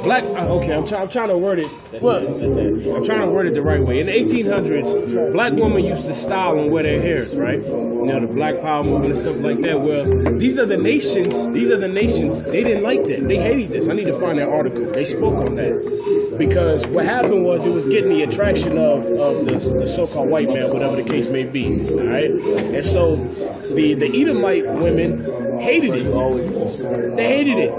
black. uh, Okay, I'm, try, I'm trying to word it. What? I'm trying to word it the right way. In the 1800s, black women used to style and wear their hairs, right? You know, the Black Power movement and stuff like that. Well, these are the nations. These are the nations. They didn't like that. They hated this. I need to find that article. They spoke on that because what happened was it was getting the attraction of, of the, the so-called white man, whatever the case may be. All right, and so the the Edomite women hated it. They hated it,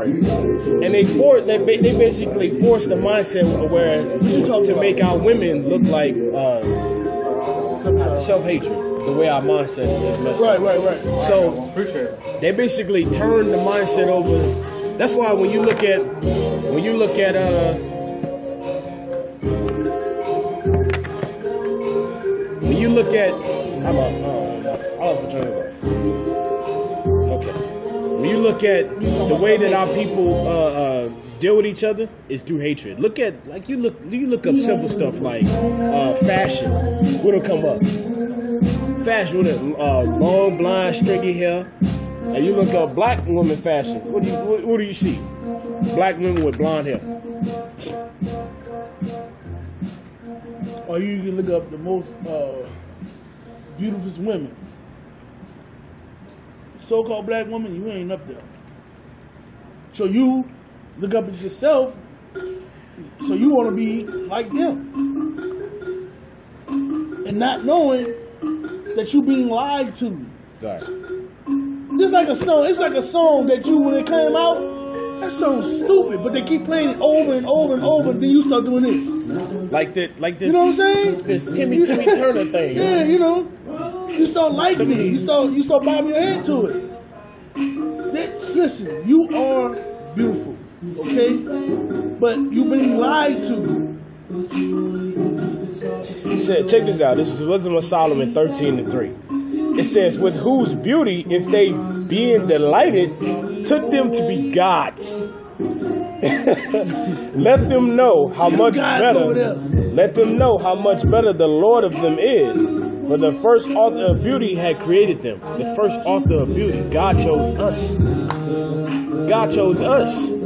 and they forced. They, they basically forced the mindset where to make our women look like uh, self-hatred. The way our mindset is. right, right, right. So they basically turned the mindset over. That's why when you look at when you look at uh when you look at how about uh, I lost my train of. Okay. When you look at the way that our people uh, uh, deal with each other is through hatred. Look at like you look you look up simple stuff like uh, fashion. What'll come up? fashion with a uh, long, blonde, stringy hair. And you look up black woman fashion. What do you what, what do you see? Black women with blonde hair. or you can look up the most uh, beautiful women. So-called black woman, you ain't up there. So you look up at yourself. So you want to be like them, and not knowing that you're being lied to. Right. It's like a song. It's like a song that you when it came out. That song's stupid, but they keep playing it over and over and over. And then you start doing this. Like that, like this. You know what I'm saying? This Timmy Timmy Turner thing. *laughs* Yeah, you know. You start liking it. You start you start bobbing your head to it. That- listen, you are beautiful, okay? But you've been lied to. He said, check this out. This is Wisdom of Solomon 13 and 3. It says, with whose beauty, if they being delighted, took them to be gods. *laughs* let them know how much better. Let them know how much better the Lord of them is. For the first author of beauty had created them. The first author of beauty. God chose us. God chose us.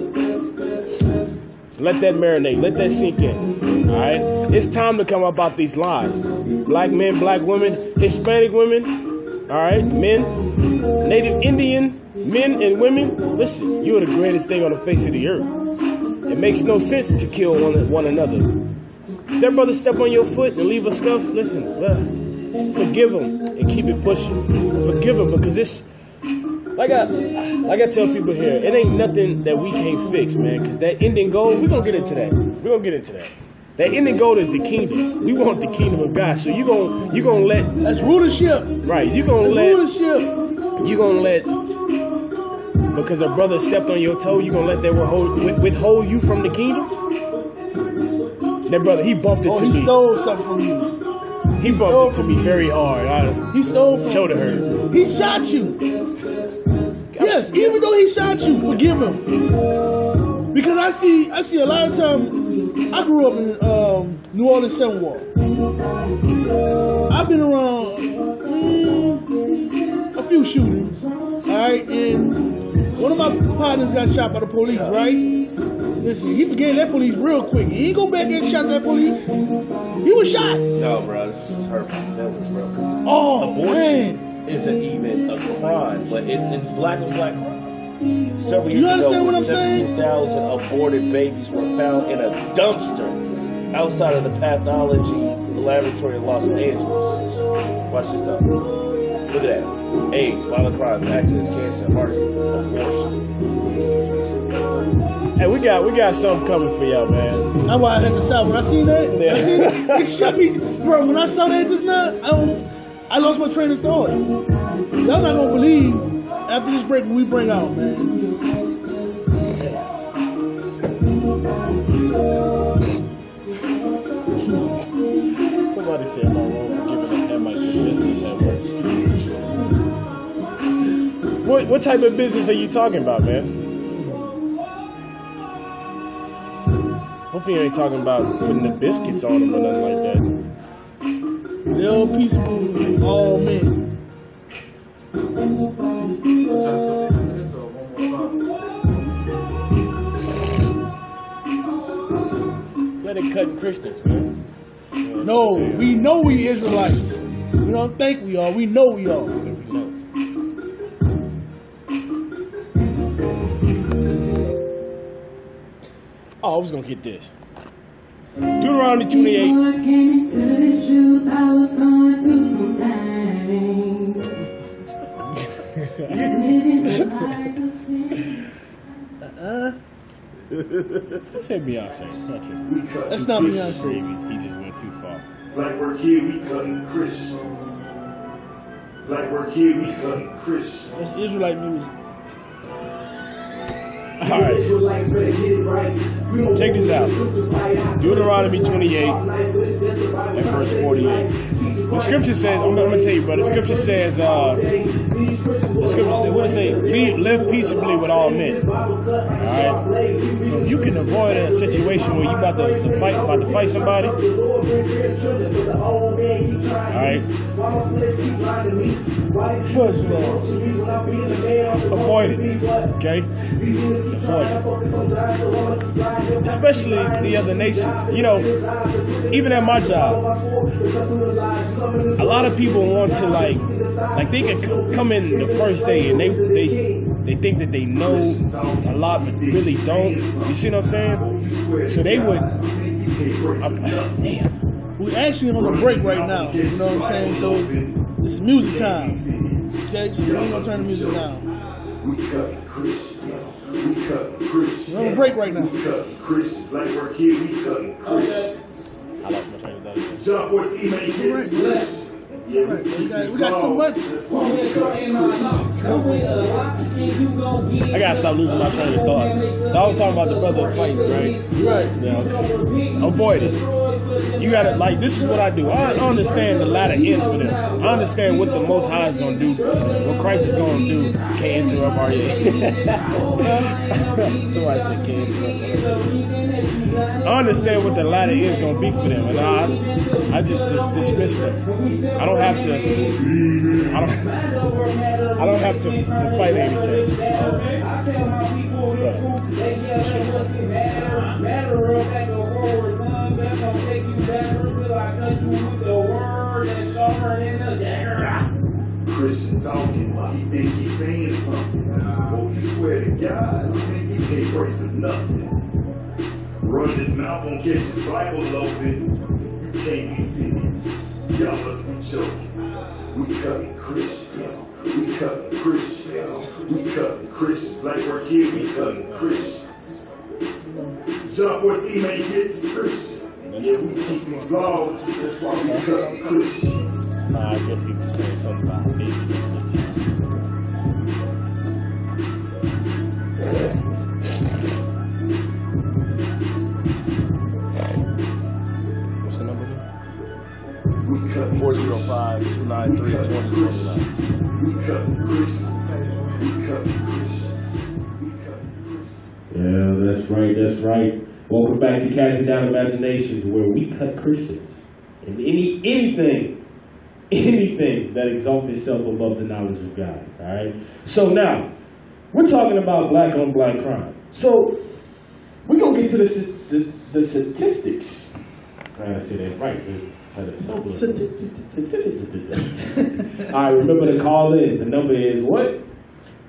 Let that marinate. Let that sink in. All right. It's time to come about these lies. Black men, black women, Hispanic women. All right, men, Native Indian men and women. Listen, you are the greatest thing on the face of the earth. It makes no sense to kill one, one another. That brother step on your foot and leave a scuff, listen, well, forgive him and keep it pushing. Forgive him because it's like I like I tell people here, it ain't nothing that we can't fix, man. Because that ending goal, we're gonna get into that. We're gonna get into that. That ending goal is the kingdom. We want the kingdom of God. So you gonna you gonna let That's rulership. right. You gonna That's let rulership. you gonna let because a brother stepped on your toe. You gonna let that withhold, withhold you from the kingdom? That brother, he bumped it Oh, to he me. He stole something from you. he bumped it to me very hard. I He stole from showed you. her. He shot you. Yes, even though he shot you, forgive him. Because I see, I see a lot of times. I grew up in um, New Orleans, Stonewall. I've been around mm, a few shootings. All right, and one of my partners got shot by the police. Right? Listen, he began that police real quick. He ain't go back and shot that police. He was shot. No, bro, this is hurtful. That was real. Oh abortion man. Isn't even a crime, but it, it's black on black crime. Several years You understand ago, what I'm 17,000 aborted babies were found in a dumpster outside of the pathology laboratory in Los Angeles. Watch this stuff. Look at that. AIDS, violent crimes, accidents, cancer, heart, abortion. Hey, we got we got something coming for y'all, man. That's why I had to stop. When I seen that, Yeah. I seen that, it shut me. Bro, when I saw that just now, I, don't- I lost my train of thought. Y'all not gonna believe after this break we bring out, man. Somebody said wrong giving business at work? What what type of business are you talking about, man? Hope you ain't talking about putting the biscuits on them or nothing like that. They're peaceable, all men. Let it cut Christians, man. No, we know we Israelites. We don't think we are. We know we are. Oh, I was gonna get this. Deuteronomy 28. Before I came into the truth, I was going through some things. *laughs* Living a life of sin. *laughs* Who said Beyonce? Country. That's not Beyonce. Maybe he just went too far. Like we're here, we cutting Christians. Like we're here, we cutting Christians. That's Israelite music. All right. Check this out. Deuteronomy 28 and verse 48. The scripture says, I'm gonna, gonna tell you, bro. The scripture says, uh, the scripture says, what does it say? Live peaceably with all men. All right. So if you can avoid a situation where you about to, to fight, about to fight somebody. All right. First of all, Avoid it. Okay? Avoid it. Especially the other nations. You know, even at my job, a lot of people want to like, like they can come in the first day and they they they think that they know a lot, but really don't. You see what I'm saying? So they would. I'm, damn. We actually on a break right now. You know what I'm saying? So it's music time. Okay, so we ain't gonna turn the music down. We cut Christians. We cut Christians. We're on a break right now. We cut Christians. Like we're kids, we cutting Christians. I lost my train of thought. John 14 ain't getting Right. Christians. Yeah, we We got, we got so much. That's why we cut Christians. I gotta stop losing my train of thought. So I was talking about the brother fighting, right? Right. Yeah, okay. Avoid it. You gotta like. This is what I do. I understand the latter end for them. I understand what the Most High is gonna do. What Christ is gonna do. Can't interrupt our I said can't interrupt. I understand what the latter end is gonna be for them, and I, I just dis- dismiss them. I don't have to. I don't. I don't have to, to fight anything. Christian talking, he think he's saying something. Oh, you swear to God, man, you can't pray for nothing. Run his mouth on catch his Bible open. You can't be serious. Y'all must be joking. We cutting Christians. We cutting Christians. We cutting Christians. Like we're kids, we cutting Christians. John 14 ain't get the. Yeah, we keep these laws. That's why we. Nah, I guess something about. What's the number cutting 405 293 2029. We Christians. We Christians. Yeah, that's right, that's right. Welcome back to Casting Down Imaginations, where we cut Christians. And any anything, *laughs* anything that exalts itself above the knowledge of God. Alright? So now, we're talking about black on black crime. So we're gonna get to the the, the statistics. Trying to say that right. the- the. Alright, remember to call in. The number is what?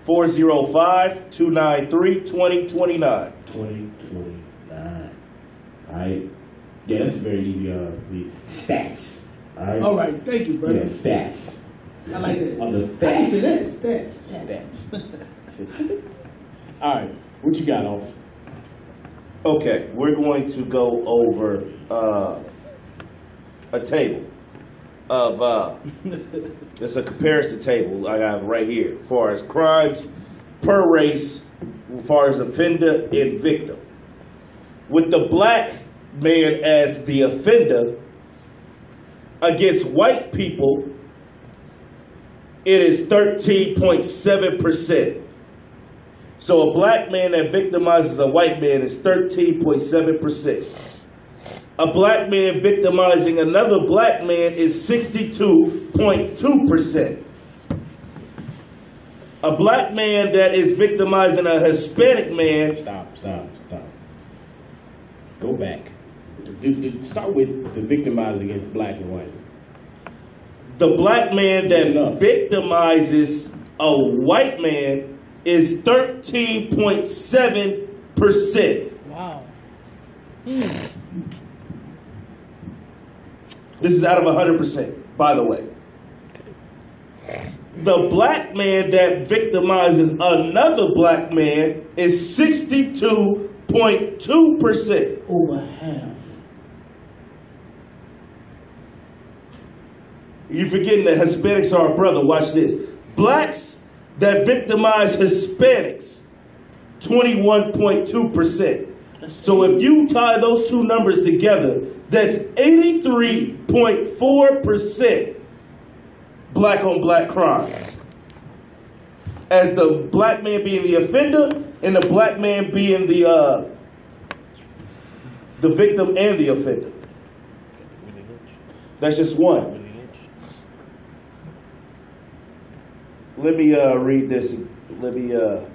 405 293 2029. 2029. Alright? Yeah, that's very easy. Uh, the stats. Alright? All right, thank you, Yeah, brother. stats. I like that. On the I can stats. that. Stats. Stats. *laughs* Alright, what you got, Officer? Okay, we're going to go over uh, a table of, uh, *laughs* it's a comparison table I have right here, as far as crimes per race, as far as offender and victim. With the black man as the offender against white people, it is 13.7%. So a black man that victimizes a white man is 13.7%. A black man victimizing another black man is 62.2%. A black man that is victimizing a Hispanic man Stop, stop, stop. Go back. Do- do- Start with the victimizing against black and white. the black man that victimizes a white man is 13.7%. Wow. Hmm. This is out of 100%, by the way. The black man that victimizes another black man is 62.2%. Over half. You're forgetting that Hispanics are our brother. Watch this. Blacks that victimize Hispanics, 21.2%. So if you tie those two numbers together, that's 83.4% black on black crime. As the black man being the offender and the black man being the uh, the victim and the offender. That's just one. Let me uh, read this. Let me uh,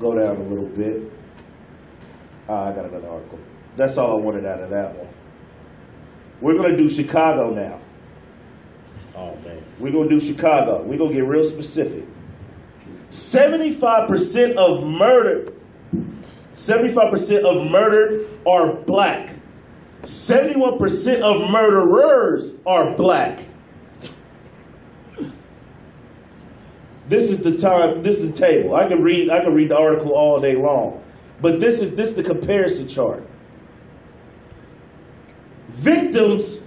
go down a little bit. Ah, I got another article. That's all I wanted out of that one. We're gonna do Chicago now. Oh man. We're gonna do Chicago. We're gonna get real specific. 75% of murder, 75% of murder are black. 71% of murderers are black. This is the time, this is the table. I can read, I can read the article all day long. But this is this is the comparison chart. Victims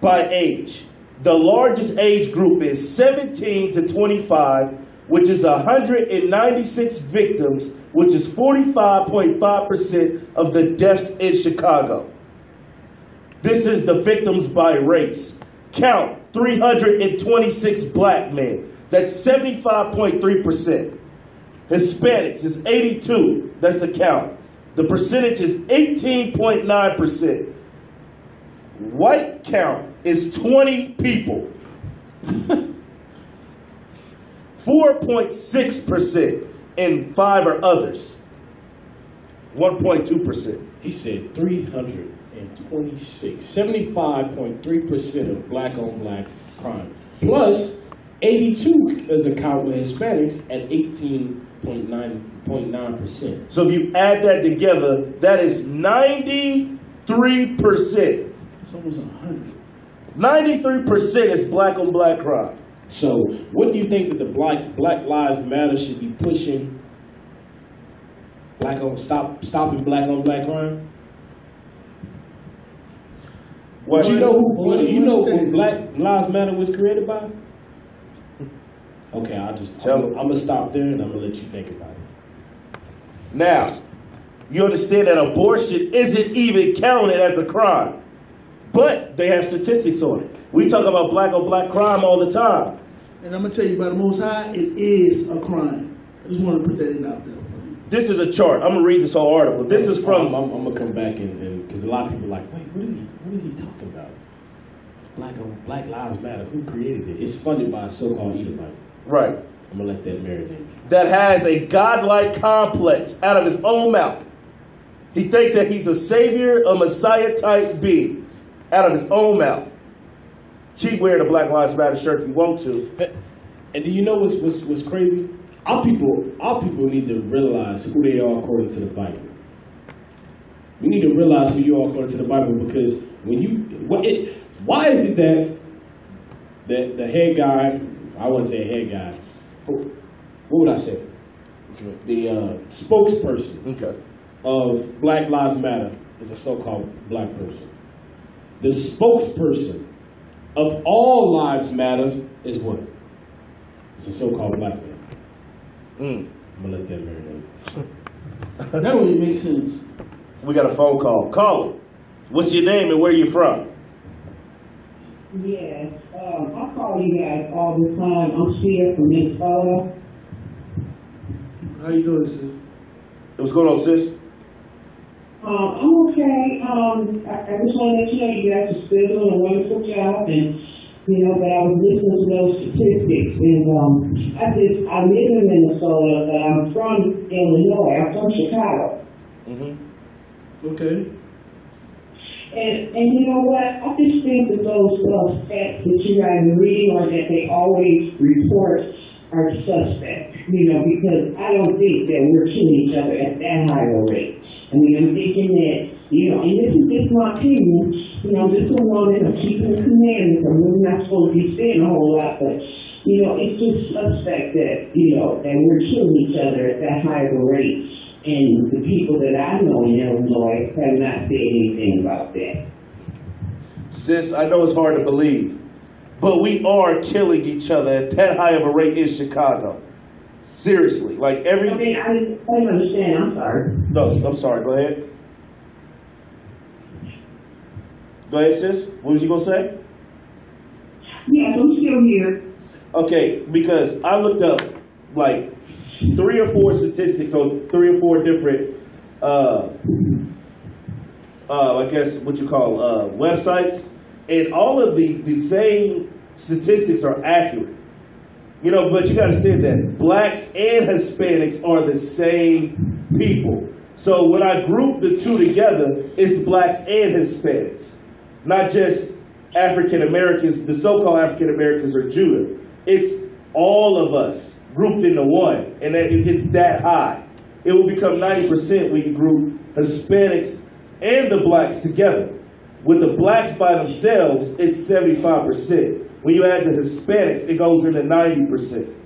by age. The largest age group is 17 to 25, which is 196 victims, which is 45.5% of the deaths in Chicago. This is the victims by race. Count 326 black men. That's 75.3%. Hispanics is 82. That's the count. The percentage is 18.9%. White count is 20 people. *laughs* 4.6% and five are others. 1.2%. He said 326, 75.3% of black on black crime. Plus 82 is a count with Hispanics at 18.9.9%. So if you add that together, that is 93%. It's almost 100. 93% is black on black crime. So, what do you think that the Black Black Lives Matter should be pushing? Black on stop stopping black on black crime. What Do you know who? Do you know who Black Lives Matter was created by? *laughs* Okay, I'll just Tell I'm, them. I'm gonna stop there and I'm gonna let you think about it. Now, you understand that abortion isn't even counted as a crime, but they have statistics on it. We talk about black on black crime all the time. And I'm gonna tell you by the Most High, it is a crime. I just want to put that in out there for you. This is a chart. I'm gonna read this whole article. This is I'm, from I'm, I'm gonna come back and because a lot of people are like, wait, what is he? What is he talking about? Black Black Lives Matter. Who created it? It's funded by a so-called Edomite. right I'm gonna let that marinate. that has a godlike complex out of his own mouth. He thinks that he's a savior, a messiah type being out of his own mouth. Keep wearing the Black Lives Matter shirt if you want to. And do you know what's, what's, what's crazy? Our people, our people need to realize who they are according to the Bible. We need to realize who you are according to the Bible because when you, what it, why is it that the, the head guy, I wouldn't say head guy, what would I say? The uh, spokesperson Okay. of Black Lives Matter is a so-called black person. The spokesperson of all lives matters is what? It's a so-called black man. Mm. I'm gonna let that marinate. That don't even make sense. We got a phone call. Call him. What's your name and where you from? Yes, um, I call you guys all the time. I'm Sia from Minnesota. How you doing, sis? What's going on, sis? Um, I'm okay. Um, I, I just want to let you know you guys are still doing a wonderful job, and you know, but I was listening to those statistics, and um, I just I live in Minnesota, but I'm from Illinois. I'm from Chicago. Mm-hmm. Okay. And, and you know what? I just think that those uh, stats that you guys reading or that they always report are suspect, you know, because I don't think that we're killing each other at that high a rate. I mean, I'm thinking that, you know, and this is just my opinion, you know, just a woman, I'm keeping the commandments, I'm really not supposed to be saying a whole lot, but, you know, it's just suspect that, you know, that we're killing each other at that high of a rate. And the people that I know in Illinois have not said anything about that. Sis, I know it's hard to believe, but we are killing each other at that high of a rate in Chicago. Seriously, like every. I mean, I didn't quite understand, I'm sorry. No, I'm sorry. Go ahead. Go ahead, sis. What was you gonna say? Yes, I'm still here. Okay, because I looked up like three or four statistics on three or four different, uh, uh, I guess what you call uh, websites, and all of the the same statistics are accurate. You know, but you gotta understand that blacks and Hispanics are the same people. So when I group the two together, it's blacks and Hispanics, not just African Americans, the so-called African Americans or Judah. It's all of us grouped into one, and that it's that high. It will become 90% when you group Hispanics and the blacks together. With the blacks by themselves, it's 75%. When you add the Hispanics, it goes into 90%.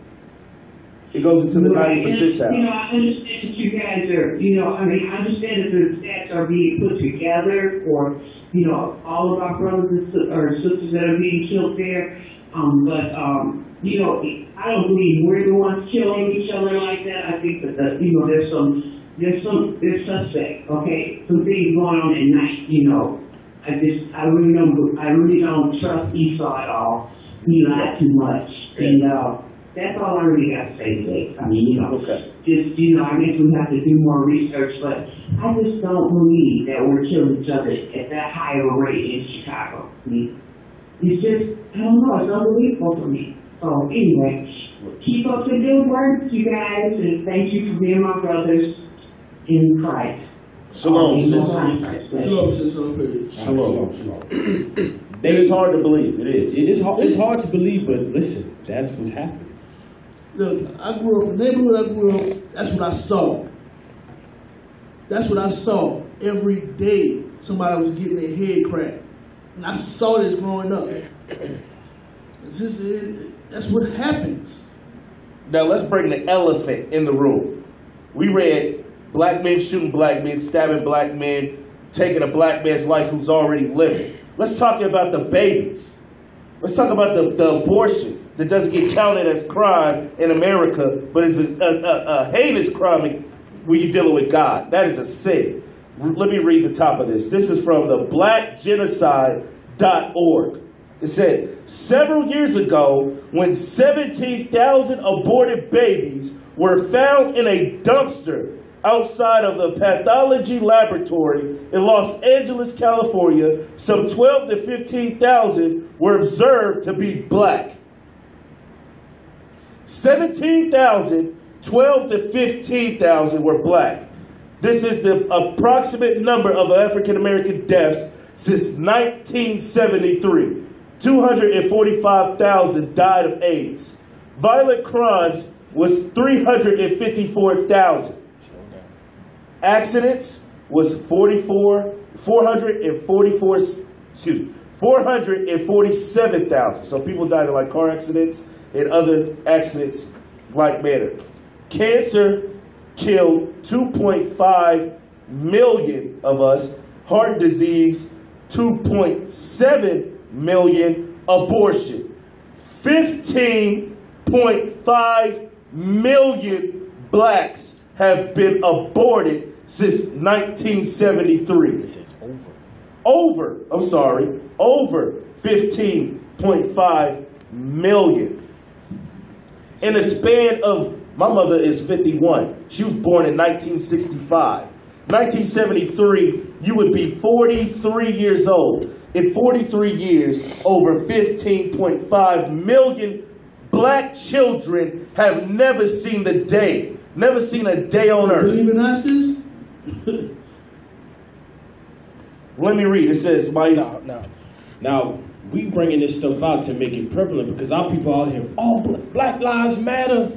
It goes into the 90 Right, and, percentile. You know, I understand that you guys are, you know, I mean, I understand that the stats are being put together for, you know, all of our brothers and or sisters that are being killed there. Um, but, um, you know, I don't believe we're the ones killing each other like that. I think that, the, you know, there's some, there's some, there's suspect, okay? Some things going on at night, you know. I just, I really don't, I really don't trust Esau at all. He lied too much. And, uh, that's all I really got to say today. I mean, you know, Okay. just, you know, I guess we have to do more research, but I just don't believe that we're killing each other at that high of a rate in Chicago. I mean, it's just, I don't know, it's unbelievable for me. So anyway, keep up the good work, you guys, and thank you for being my brothers in Christ. Shalom, In the sis. Christ, Christ. Shalom, sis. Shalom, shalom. It is hard to believe. It is. It is hard, it's hard to believe, but listen, that's what's happening. Look, I grew up in the neighborhood I grew up, that's what I saw. That's what I saw every day. Somebody was getting their head cracked. And I saw this growing up. It's just, it, that's what happens. Now let's bring the elephant in the room. We read black men shooting black men, stabbing black men, taking a black man's life who's already living. Let's talk about the babies. Let's talk about the, the abortion that doesn't get counted as crime in America, but is a, a, a, a heinous crime when you're dealing with God. That is a sin. Let me read the top of this. This is from the blackgenocide.org. It said, several years ago, when 17,000 aborted babies were found in a dumpster outside of the pathology laboratory in Los Angeles, California, some 12 to 15,000 were observed to be black. 17,000, 12 to 15,000 were black. This is the approximate number of African American deaths since 1973. 245,000 died of AIDS. Violent crimes was 354,000. Accidents was 44, 444, excuse me, 447,000. So people died in like car accidents and other accidents like manner. Cancer killed 2.5 million of us. Heart disease, 2.7 million. Abortion, 15.5 million blacks have been aborted since 1973 It's over. over, I'm sorry, over 15.5 million. In the span of, my mother is 51. She was born in 1965. 1973, you would be 43 years old. In 43 years, over 15.5 million black children have never seen the day, never seen a day on earth. Believe in us, sis? *laughs* Let me read. It says, my Now, now, now, we bringing this stuff out to make it prevalent because our people out here, all bla- Black Lives Matter,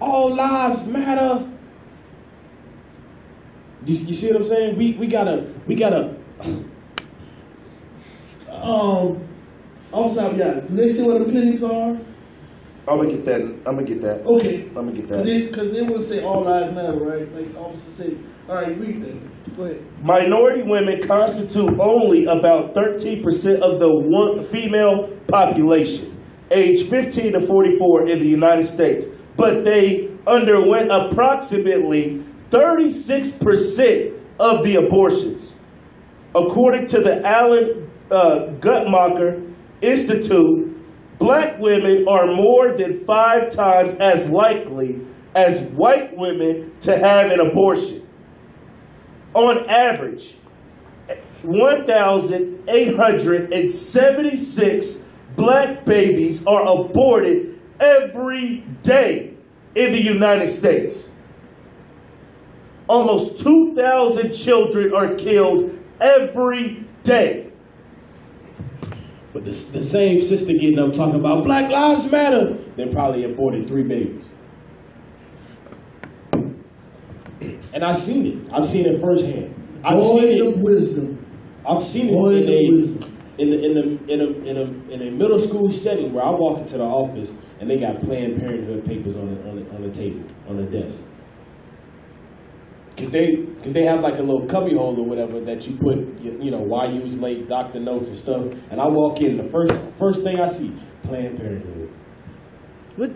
all lives matter. You, you see what I'm saying? We we gotta we gotta. *sighs* Um, I'm sorry, yeah. Do they say what the clinics are? I'm gonna get that. I'm gonna get that. Okay. I'm gonna get Because that. they, 'cause they would say all lives matter, right? Like officer say, all right, read that. Minority women constitute only about 13% of the one, female population, age 15 to 44 in the United States, but they underwent approximately 36% of the abortions. According to the Alan uh, Guttmacher Institute, black women are more than five times as likely as white women to have an abortion. On average, 1,876 black babies are aborted every day in the United States. Almost 2,000 children are killed every day. But the, the same sister getting up talking about Black Lives Matter, then probably aborted three babies. And I've seen it. I've seen it firsthand. I've Void seen of it. wisdom. I've seen it Void in a, wisdom. in, a, in, a, in, a, in, a, in a middle school setting where I walk into the office and they got Planned Parenthood papers on the, on the, on the table, on the desk. Cause they, cause they have like a little cubby hole or whatever that you put, you, you know, why use late, doctor notes and stuff. And I walk in, the first, first thing I see, Planned Parenthood. What,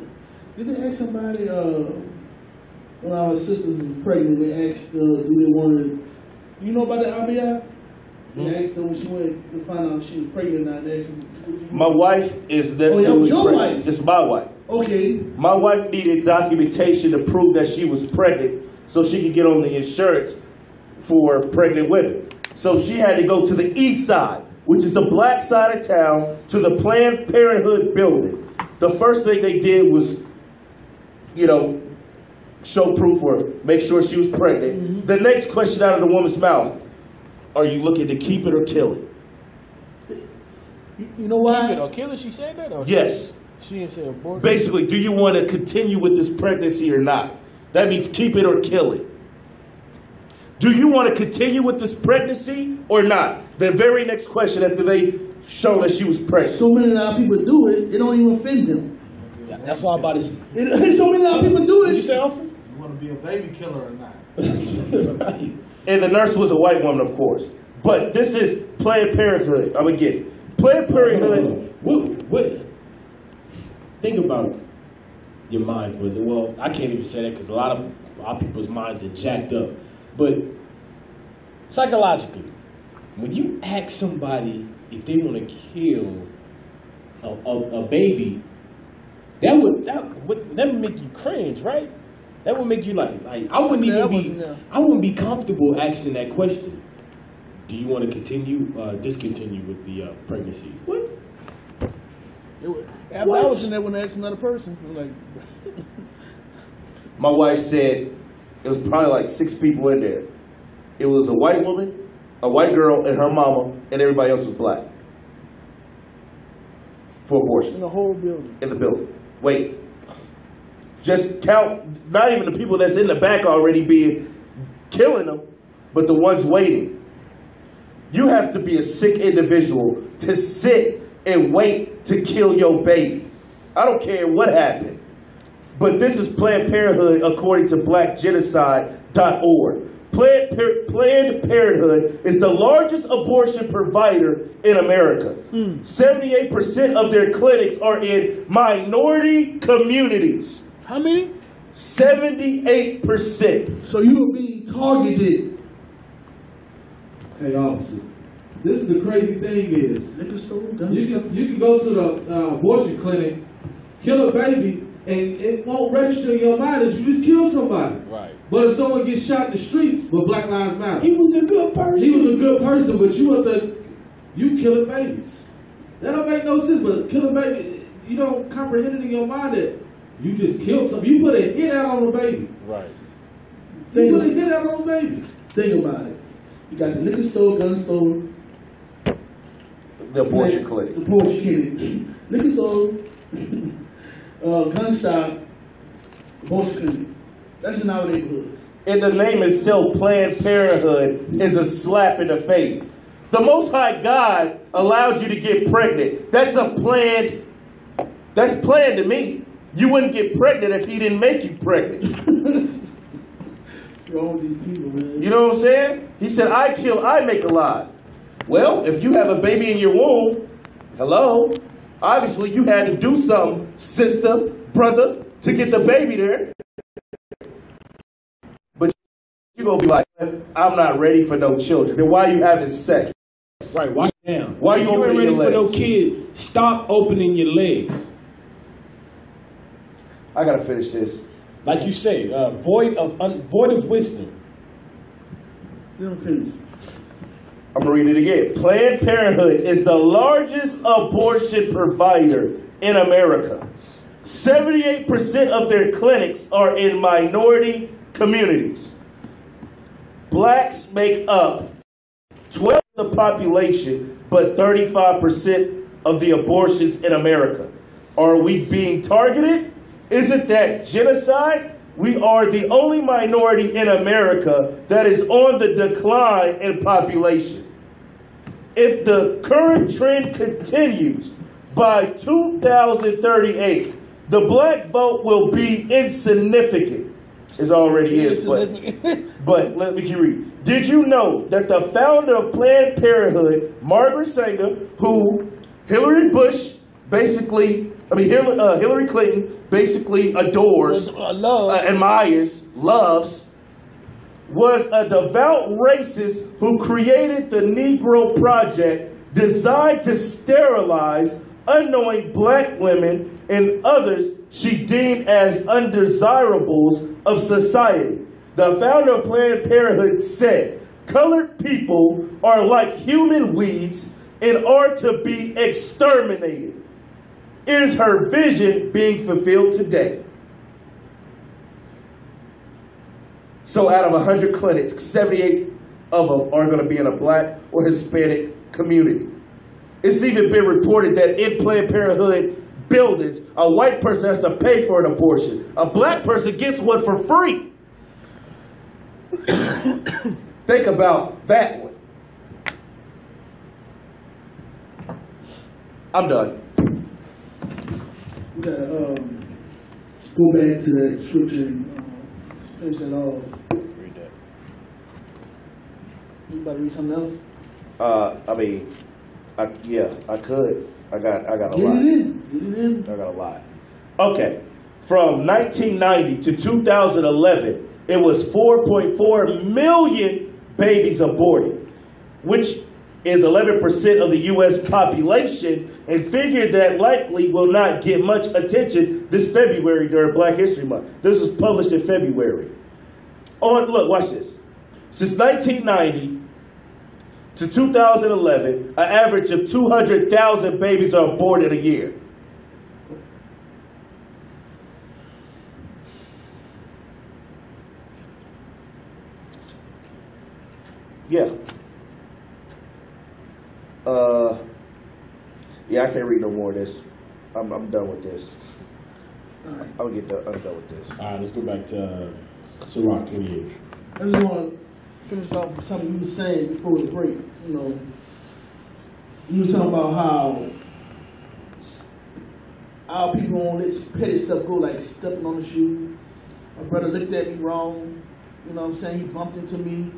did they ask somebody, uh, when our sisters was pregnant, we asked, uh, do they want to, you know about the RBI? They asked her when she went to find out if she was pregnant or not, they asked her, My wife is that Oh, your- your wife? Is my wife. okay, My wife needed documentation to prove that she was pregnant so she could get on the insurance for pregnant women. So she had to go to the east side, which is the black side of town, to the Planned Parenthood building. The first thing they did was, you know, show proof or make sure she was pregnant. Mm-hmm. The next question out of the woman's mouth, are you looking to keep it or kill it? you, you know Keep it why? or kill it, she said that? Or Yes. She didn't say abort. Basically, do you want to continue with this pregnancy or not? That means keep it or kill it. Do you want to continue with this pregnancy or not? The very next question after they show that she was pregnant. So many of our people do it, it don't even offend them. That's why I'm about to say. It, *laughs* so many of our people do What you it. say, Austin? You want to be a baby killer or not? right. *laughs* And the nurse was a white woman, of course. But this is Planned Parenthood. I'm going to get it. Planned Parenthood. What, what? Think about your mind for a second. Well, I can't even say that because a lot of a lot of people's minds are jacked up. But psychologically, when you ask somebody if they want to kill a, a, a baby, that would that would that would make you cringe, right? That would make you like like I wouldn't Yeah, even be wasn't. I wouldn't be comfortable asking that question. Do you want to continue uh, discontinue with the uh, pregnancy? What? It was, I was in there when I asked another person. Like, *laughs* My wife said it was probably like six people in there. It was a white woman, a white girl, and her mama, and everybody else was black. For abortion. in the whole building. in the building. Wait. Just count not even the people that's in the back already being killing them, but the ones waiting. You have to be a sick individual to sit and wait to kill your baby. I don't care what happened. But this is Planned Parenthood according to blackgenocide.org. Planned, Par- Planned Parenthood is the largest abortion provider in America. Hmm. 78% of their clinics are in minority communities. How many? 78%. So you were being targeted. Hey, officer. This is the crazy thing is, Liquor store, gun you can you can go to the uh, abortion clinic, kill a baby, and it won't register in your mind that you just killed somebody. Right. But if someone gets shot in the streets, but Black Lives Matter, He was a good person. he was a good person, but you are the you killing babies. That don't make no sense. But killing baby, you don't comprehend it in your mind that you just killed something. You put a hit out on the baby. Right. You put a hit out on the baby. Think about it. You got the liquor store, gun store, The abortion clinic. the abortion clinic, liquor store, *laughs* uh, gun shop, abortion clinic. That's in our neighborhoods. And the name itself, Planned Parenthood is a slap in the face. The Most High God allowed you to get pregnant. That's a planned, that's planned to me. You wouldn't get pregnant if he didn't make you pregnant. What's wrong with these people, man? You know what I'm saying? He said, I kill, I make a alive. Well, if you have a baby in your womb, hello, obviously you had to do something, sister, brother, to get the baby there. But you're going to be like, I'm not ready for no children. Then why are you having sex? Right, why down? Why you If you ain't ready your for no legs? kid? Stop opening your legs. I got to finish this. Like you say, uh, void of un, void of wisdom. Finish. I'm gonna read it again. Planned Parenthood is the largest abortion provider in America. 78% of their clinics are in minority communities. Blacks make up 12 of the population, but 35% of the abortions in America. Are we being targeted? Isn't that genocide? We are the only minority in America that is on the decline in population. If the current trend continues, by 2038, the black vote will be insignificant. It already is, but, but let me reading. Did you know that the founder of Planned Parenthood, Margaret Sanger, who Hillary Bush basically, I mean Hillary, uh, Hillary Clinton basically adores, uh, admires, loves, was a devout racist who created the Negro Project designed to sterilize unknowing black women and others she deemed as undesirables of society. The founder of Planned Parenthood said, colored people are like human weeds and are to be exterminated. Is her vision being fulfilled today? So out of 100 clinics, 78 of them are going to be in a black or Hispanic community. It's even been reported that in Planned Parenthood buildings, a white person has to pay for an abortion. A black person gets one for free. *coughs* Think about that one. I'm done. We gotta um, go back to that scripture and uh, finish that off. Read that. You about to read something else? Uh, I mean, I, yeah, I could. I got, I got a Get lot. it in. Get it in. I got a lot. Okay, from 1990 to 2011, it was 4.4 million babies aborted, which is 11% of the U.S. population, and figured that likely will not get much attention this February during Black History Month. This was published in February. On look, watch this. Since 1990 to 2011, an average of 200,000 babies are aborted a year. Yeah. Uh, yeah, I can't read no more of this. I'm, I'm done with this. I'll get done. I'm done with this. All right, let's go back to uh, Sirach 28. I just want to finish off with something you were saying before the break. You know, you were talking about how our people won't let petty stuff go, like stepping on the shoe. My brother looked at me wrong. You know what I'm saying? He bumped into me.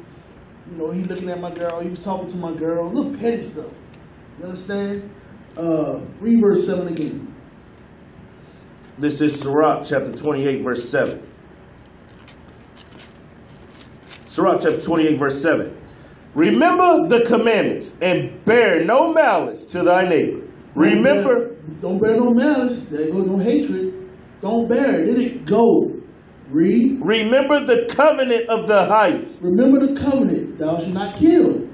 You know, he looking at my girl. He was talking to my girl. Little petty stuff. You understand? Uh, read verse 7 again. This is Sirach chapter 28, verse 7. Sirach chapter 28, verse 7. Remember the commandments and bear no malice to thy neighbor. Remember, Don't bear no malice. There go no hatred. Don't bear it. Let it go. Read. remember the covenant of the highest. Remember the covenant. Thou shalt not kill.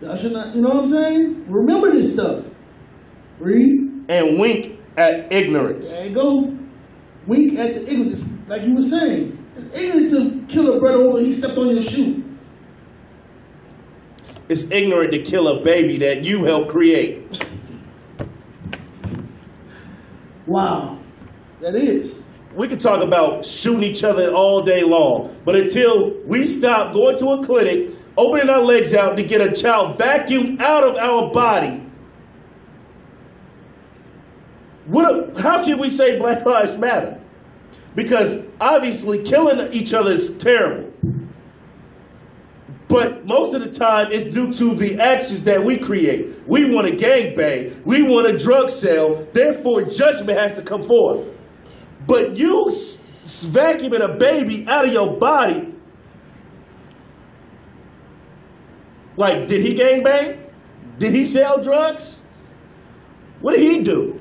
Thou shalt not, you know what I'm saying? Remember this stuff. Read. and wink at ignorance. There you go. Wink at the ignorance, like you were saying. It's ignorant to kill a brother over he stepped on your shoe. It's ignorant to kill a baby that you helped create. Wow. That is. We can talk about shooting each other all day long, but until we stop going to a clinic, opening our legs out to get a child vacuumed out of our body, what, how can we say Black Lives Matter? Because obviously killing each other is terrible. But most of the time, it's due to the actions that we create. We want to gangbang. We want to drug sell. Therefore, judgment has to come forth. But you vacuuming a baby out of your body, like, did he gangbang? Did he sell drugs? What did he do?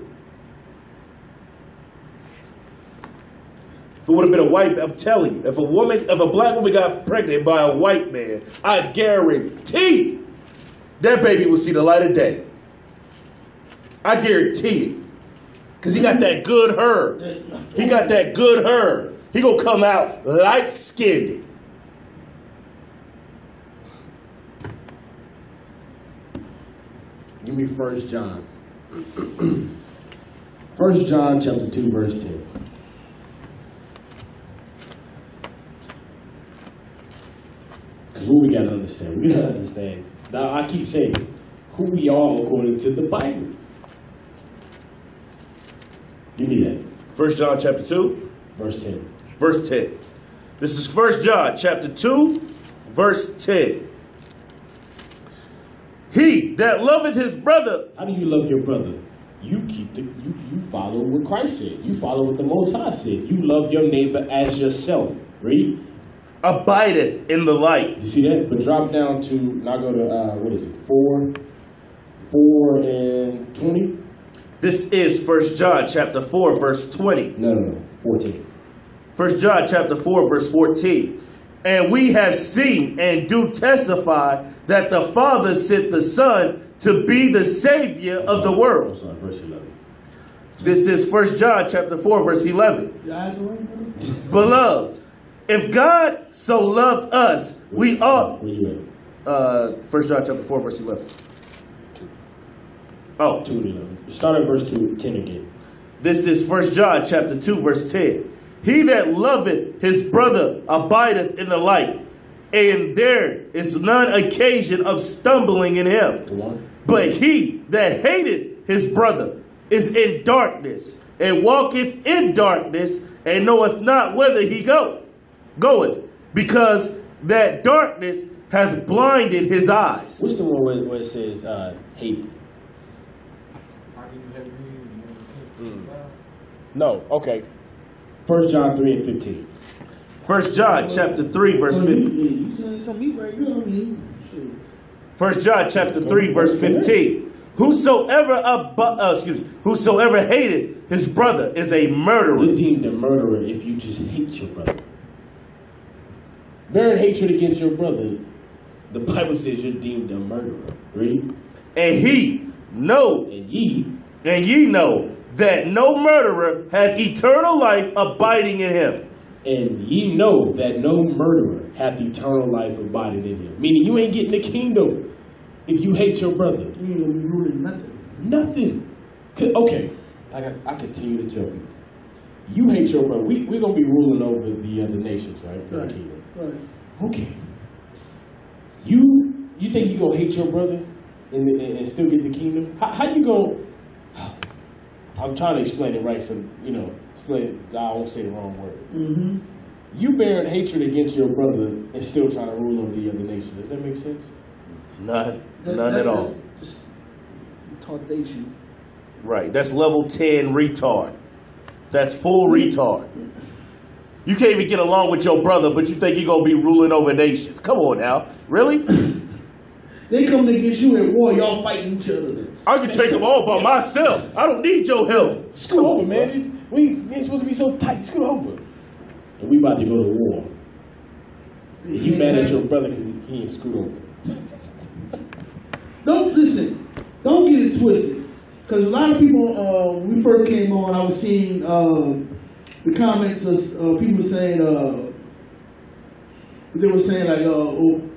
If it would have been a white, I'm telling you, if a woman, if a black woman got pregnant by a white man, I guarantee that baby will see the light of day. I guarantee it. Cause he got that good herb. He got that good herb. He gonna come out light skinned. Give me First John. *clears throat* First John chapter two verse ten. Because what we gotta understand, we gotta understand. Now I keep saying who we are according to the Bible. Give me that. First John chapter two, Verse ten. verse ten. This is First John chapter two, verse ten. He that loveth his brother How do you love your brother? You keep the you, you follow what Christ said. You follow what the Most High said. You love your neighbor as yourself. Read. abideth in the light. You see that? But drop down to now go to uh, what is it? Four, four and twenty. This is First John chapter four, verse twenty. No, no, no. Fourteen. First John chapter 4 verse 14. And we have seen and do testify that the Father sent the Son to be the Savior of the world. This is First John chapter 4 verse 11. Your eyes are right, Beloved, if God so loved us, we ought uh First John chapter 4 verse 11. Oh, Two. Start at verse two, 10 again. This is First John chapter 2, verse 10. He that loveth his brother abideth in the light, and there is none occasion of stumbling in him. But he that hateth his brother is in darkness, and walketh in darkness, and knoweth not whither he go, goeth, because that darkness hath blinded his eyes. What's the one where, where it says uh, hate? No. Okay. First John three and fifteen. First John chapter 3, verse 15. you, saying something me right good on me. First John chapter 3 verse 15. Whosoever ab- uh, excuse me, whosoever hated his brother is a murderer. You're deemed a murderer if you just hate your brother. Bearing hatred against your brother, the Bible says you're deemed a murderer. Read. And he know And ye, and ye know that no murderer hath eternal life abiding in him. and ye know that no murderer hath eternal life abiding in him. Meaning you ain't getting the kingdom if you hate your brother. You ain't gonna be ruling nothing. Nothing. Okay, I, got, I continue to tell you. You hate your brother. We, we're going to be ruling over the other nations, right? In the Right. kingdom. Right. Okay. You you think you gonna hate your brother and, and, and still get the kingdom? How, how you gonna? I'm trying to explain it right, so you know, explain it. I won't say the wrong word. Mm-hmm. You bearing hatred against your brother and still trying to rule over the other nation. Does that make sense? None, none at all. Just retardation. Right. That's level 10 retard. That's full retard. You can't even get along with your brother, but you think you're gonna be ruling over nations. Come on now. Really? They coming against you at war, y'all fighting each other. I can take them all by myself. I don't need your help. Scoot over, man. We we ain't supposed to be so tight. Scoot over. And we about to go to war. And you mad at your brother because he ain't scoot over. *laughs* Don't listen. Don't get it twisted. Because a lot of people, uh, when we first came on, I was seeing uh, the comments of uh, people saying, uh, they were saying like, uh, oh,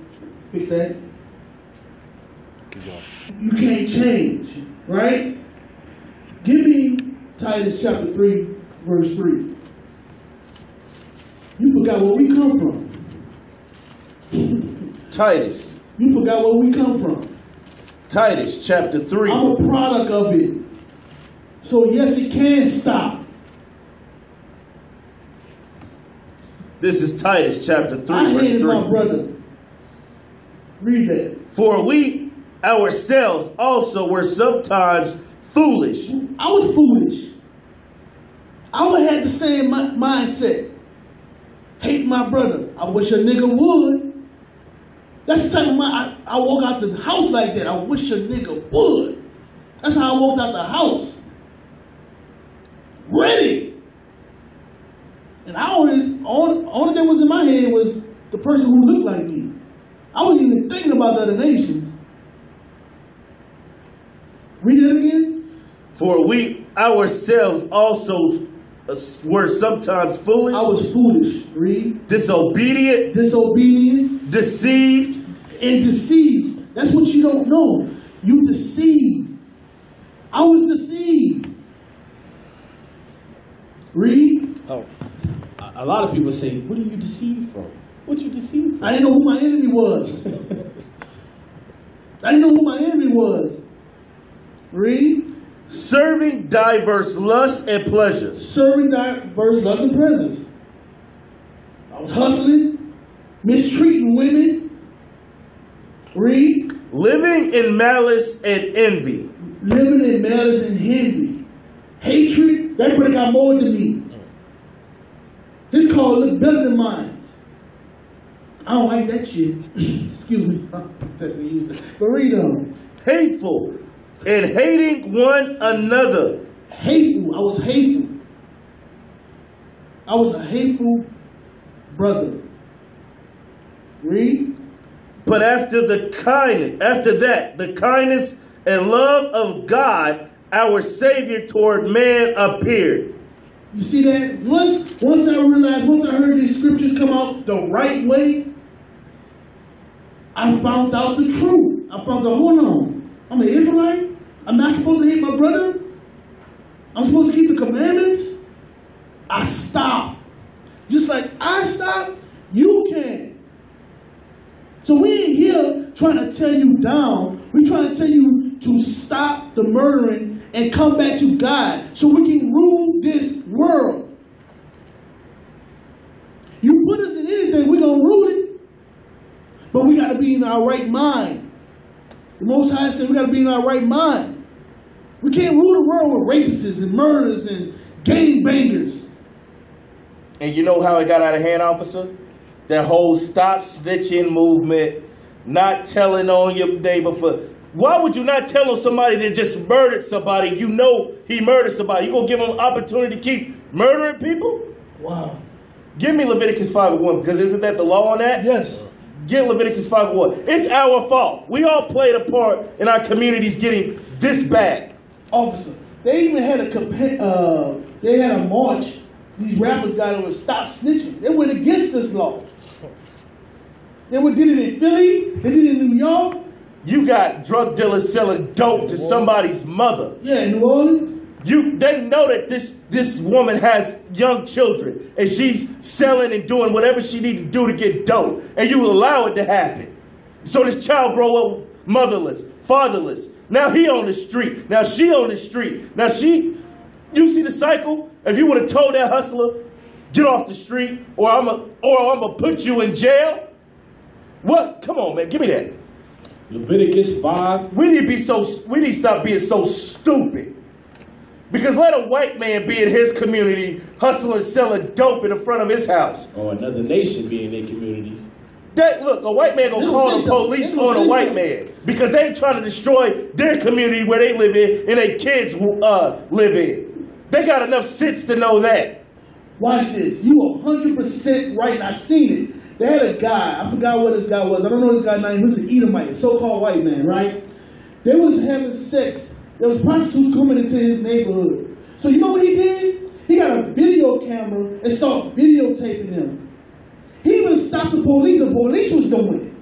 fix that. You can't change, right? Give me Titus chapter 3, verse 3. You forgot where we come from. *laughs* Titus. You forgot where we come from. Titus chapter 3. I'm a product of it. So yes, it can stop. This is Titus chapter 3, I verse hated my brother. Read that. For we ourselves also were sometimes foolish. I was foolish. I had the same mi- mindset. Hate my brother. I wish a nigga would. That's the type of mind I, I walk out the house like that. I wish a nigga would. That's how I walked out the house. Ready. And I only, only, only thing was in my head was the person who looked like me. I wasn't even thinking about the other nations. Read it again. For we ourselves also uh, were sometimes foolish, I was foolish. Read. disobedient, Disobedient deceived, and deceived. That's what you don't know. You deceived. I was deceived. Read. Oh, a, a lot of people say, "What are you deceived from? What you deceived from?" I didn't know who my enemy was. *laughs* I didn't know who my enemy was. Read. serving diverse lusts and pleasures. Serving diverse lusts and pleasures. I was hustling, mistreating women. Read. living in malice and envy, living in malice and envy. Hatred, that brother got more than me. This called look better than mine. I don't like that shit. *clears throat* Excuse me. *laughs* But read on. hateful, and hating one another. Hateful. I was hateful. I was a hateful brother. Read. But after the kindness, after that, the kindness and love of God, our Savior toward man appeared. You see that? Once once I realized, once I heard these scriptures come out the right way, I found out the truth. I found out, hold on, I'm an Israelite. I'm not supposed to hate my brother. I'm supposed to keep the commandments. I stop. Just like I stop, you can. So we ain't here trying to tear you down. We're trying to tell you to stop the murdering and come back to God so we can rule this world. You put us in anything, we're going to rule it. But we got to be in our right mind. The Most High said we got to be in our right mind. We can't rule the world with rapists and murders and gang bangers. And you know how it got out of hand, officer? That whole stop snitching movement, not telling on your neighbor for. Why would you not tell on somebody that just murdered somebody? You know he murdered somebody. You gonna give him an opportunity to keep murdering people? Wow. Give me Leviticus 5 1, because isn't that the law on that? Yes. Get Leviticus 5 1. It's our fault. We all played a part in our communities getting this bad. Officer, they even had a compa- uh, they had a march. These rappers got over stop snitching. They went against this law. They went, did it in Philly. They did it in New York. You got drug dealers selling dope to somebody's mother. Yeah, in New Orleans. You they know that this this woman has young children and she's selling and doing whatever she need to do to get dope, and you allow it to happen. So this child grow up motherless, fatherless. Now he on the street. Now she on the street. Now she, you see the cycle. If you would have told that hustler, get off the street, or I'm a, or I'm gonna put you in jail. What? Come on, man, give me that. Leviticus 5. We need to be so. We need to stop being so stupid. Because let a white man be in his community hustling, selling dope in the front of his house. Or another nation be in their communities. That look, a white man gonna call the police on a white man because they trying to destroy their community where they live in and their kids uh, live in. They got enough sense to know that. Watch this. You are 100% right. and I seen it. They had a guy. I forgot what this guy was. I don't know this guy's name. He was an Edomite, a so-called white man, right? They was having sex. There was prostitutes coming into his neighborhood. So you know what he did? He got a video camera and started videotaping them. He even stopped the police. The police was doing it.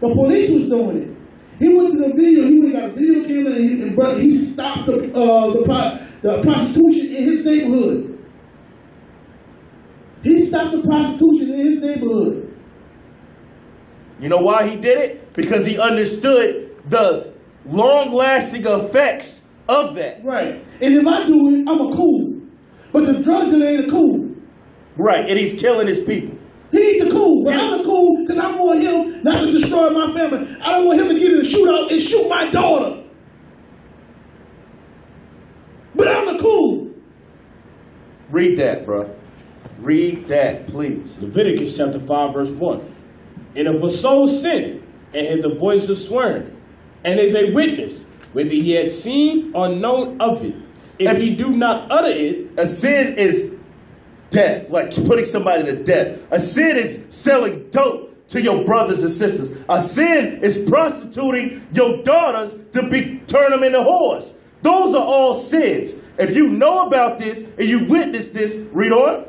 The police was doing it. He went to the video. He went got a video camera and he, and he stopped the uh, the, pro- the prostitution in his neighborhood. He stopped the prostitution in his neighborhood. You know why he did it? Because he understood the long-lasting effects of that. Right. And if I do it, I'm a cool. But the drugs dealer ain't a cool. Right, and he's killing his people. He ain't the cool. But I'm the cool because I want him not to destroy my family. I don't want him to get in a shootout and shoot my daughter. But I'm the cool. Read that, bro. Read that, please. Leviticus chapter 5, verse 1. And if a soul sin and hear the voice of swearing, and is a witness, whether he had seen or known of it, if he do not utter it, A sin is death, like putting somebody to death. A sin is selling dope to your brothers and sisters. A sin is prostituting your daughters to be turn them into whores. Those are all sins. If you know about this and you witness this, read on.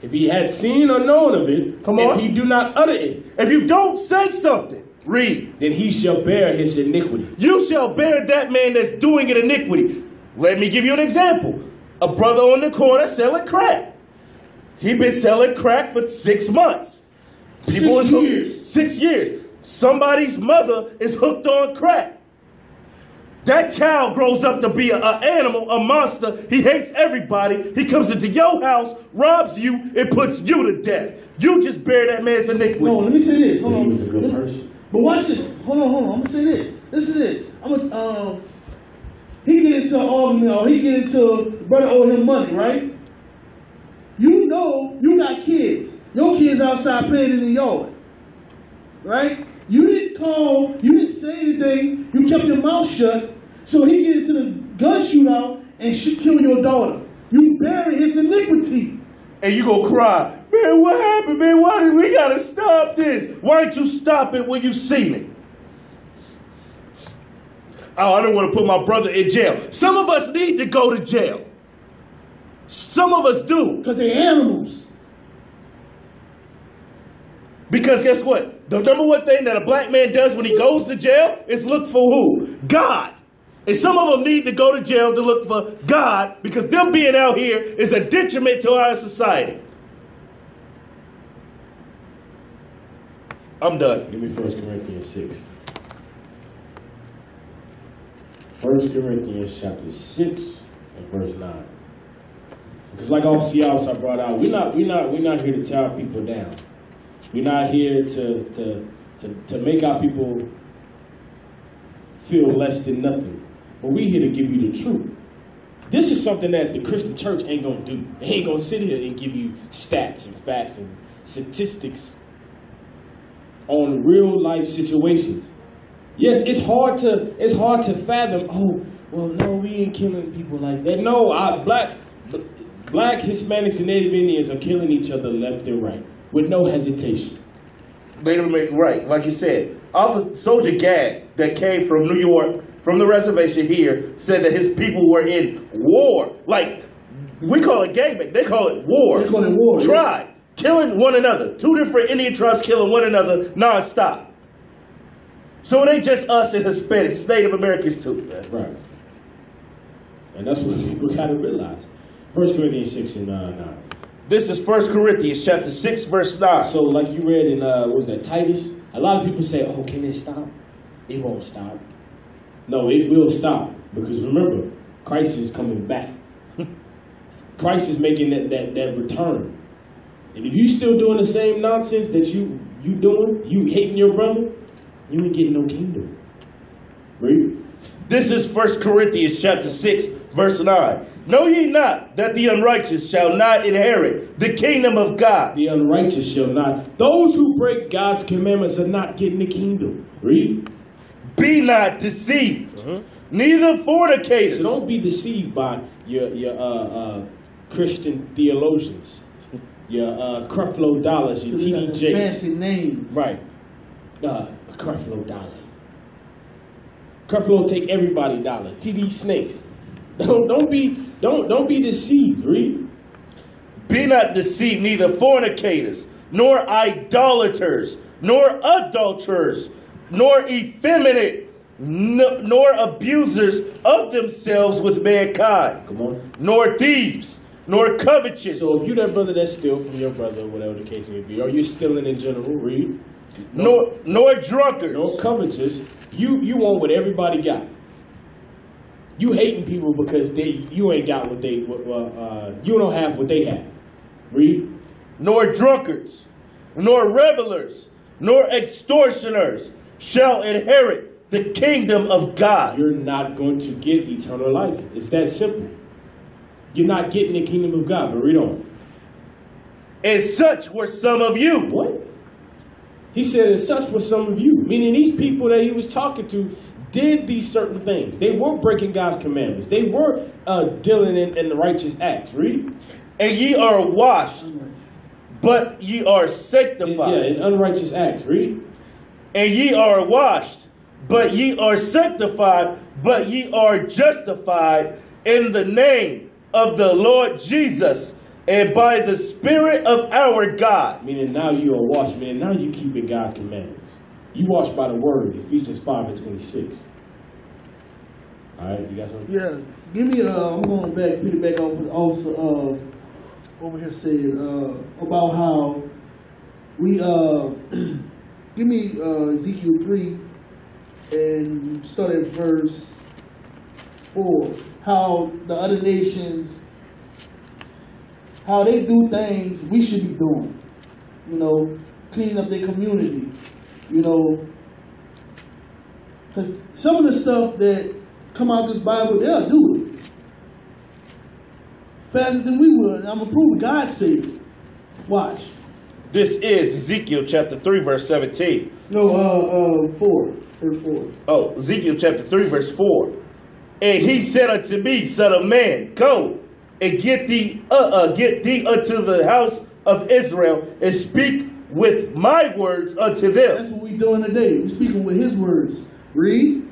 If he had seen or known of it, Come on. if he do not utter it, If you don't say something, read. then he shall bear his iniquity. You shall bear that man that's doing it iniquity. Let me give you an example. A brother on the corner selling crack. He been selling crack for six months. Six is hooked- years. Six years. Somebody's mother is hooked on crack. That child grows up to be an animal, a monster. He hates everybody. He comes into your house, robs you, and puts you to death. You just bear that man's iniquity. Hold on, let me say this. Hold He on. was a good person. But watch this. Hold on, hold on. I'm gonna say this. Listen to this. I'm gonna um. He get into an argument, or he get into brother owe him money, right? You know, you got kids. Your kids outside playing in the yard, right? You didn't call. You didn't say anything. You kept your mouth shut. So he get into the gun shootout and kill your daughter. You bury his iniquity. and you go cry, man, what happened, man? Why did we gotta stop this? Why didn't you stop it when you seen it? Oh, I don't want to put my brother in jail. Some of us need to go to jail. Some of us do. Because they're animals. Because guess what? The number one thing that a black man does when he goes to jail is look for who? God. And some of them need to go to jail to look for God because them being out here is a detriment to our society. I'm done. Give me 1 Corinthians 6. 1 Corinthians chapter 6 and verse 9. Because like obviously else I brought out, we're not we're not we're not here to tear people down. We're not here to to to, to make our people feel less than nothing. But we're here to give you the truth. This is something that the Christian church ain't gonna do. They ain't gonna sit here and give you stats and facts and statistics on real life situations. Yes, it's hard to it's hard to fathom. Oh, well, no, we ain't killing people like that. No, I, black black Hispanics and Native Indians are killing each other left and right with no hesitation. Native American, right, like you said. Officer Soldier Gad, that came from New York, from the reservation here, said that his people were in war. Like, we call it gangbang, they call it war. They call it war, yeah. Tribe, killing one another. Two different Indian tribes killing one another nonstop. So it ain't just us and Hispanics, it's Native Americans too. Right. And that's what people gotta realize. First Corinthians six and uh, nine. This is 1 Corinthians chapter 6, verse 9. So, like you read in uh, what was that Titus? A lot of people say, "Oh, can it stop?" It won't stop. No, it will stop because remember, Christ is coming back. *laughs* Christ is making that, that, that return. And if you still doing the same nonsense that you you doing, you hating your brother, you ain't getting no kingdom. Read. This is 1 Corinthians chapter 6, verse 9. Know ye not that the unrighteous shall not inherit the kingdom of God? The unrighteous shall not. Those who break God's commandments are not getting the kingdom. Read. Be not deceived, neither fornicators. So don't be deceived by your your uh, uh, Christian theologians, your uh, Creflo Dollars, your TD Jakes. Fancy names. Right. Uh, Creflo Dollar. Creflo take everybody dollar. TD Snakes. *laughs* Don't don't be don't don't be deceived. Read. Be not deceived, neither fornicators, nor idolaters, nor adulterers, nor effeminate, nor abusers of themselves with mankind, Come on. nor thieves, nor covetous, So if you that brother that steal from your brother, whatever the case may be, or you're stealing in general, read. nor, nor drunkards, No covetous. You you want what everybody got. You hating people because they you ain't got what they what, uh, uh, you don't have what they have. Read. nor drunkards, nor revelers, nor extortioners shall inherit the kingdom of God. You're not going to get eternal life. It's that simple. You're not getting the kingdom of God. But read on. And such were some of you. What? He said, and such were some of you. Meaning these people that he was talking to did these certain things. They were breaking God's commandments. They were uh, dealing in, in the righteous acts. Read. And ye are washed, but ye are sanctified. Yeah, in unrighteous acts. Read. And ye are washed, but ye are sanctified but ye are justified in the name of the Lord Jesus and by the Spirit of our God. Meaning now you are washed, man. Now you keeping God's commandments. You washed by the word, Ephesians 5 and 26. All right, you got something? Yeah, give me. Uh, I'm going back, put it back off also uh, over here said uh, about how we. Uh, *clears throat* give me uh, Ezekiel three, and start at verse four. How the other nations, how they do things we should be doing. You know, cleaning up their community. You know, because some of the stuff that come out of this Bible, they'll do it. Faster than we would. I'm gonna prove it. God said it. Watch. This is Ezekiel chapter 3, verse 17. No, uh, uh, four. Verse four. Oh, Ezekiel chapter 3, verse 4. And he said unto me, Son of man, go and get thee, uh, uh, get thee unto the house of Israel and speak with my words unto them. That's what we're doing today. We're speaking with His words. Read.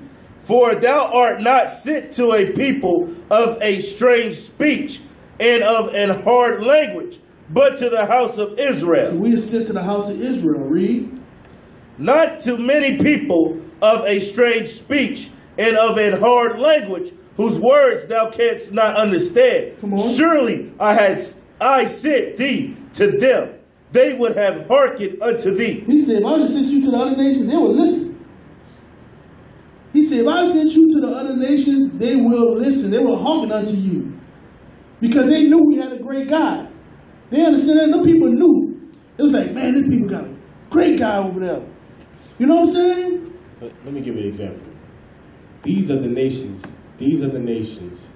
For thou art not sent to a people of a strange speech and of an hard language, but to the house of Israel. We are sent to the house of Israel. Read. not to many people of a strange speech and of an hard language, whose words thou canst not understand. Come on. Surely I had I sent thee to them; they would have hearkened unto thee. He said, if I would sent you to the other nations, they will listen. He said, if I sent you to the other nations, they will listen. They will hearken unto you. Because they knew we had a great God. They understand that. The people knew. It was like, man, these people got a great guy over there. You know what I'm saying? Let, let me give you an example. These are the nations. These are the nations.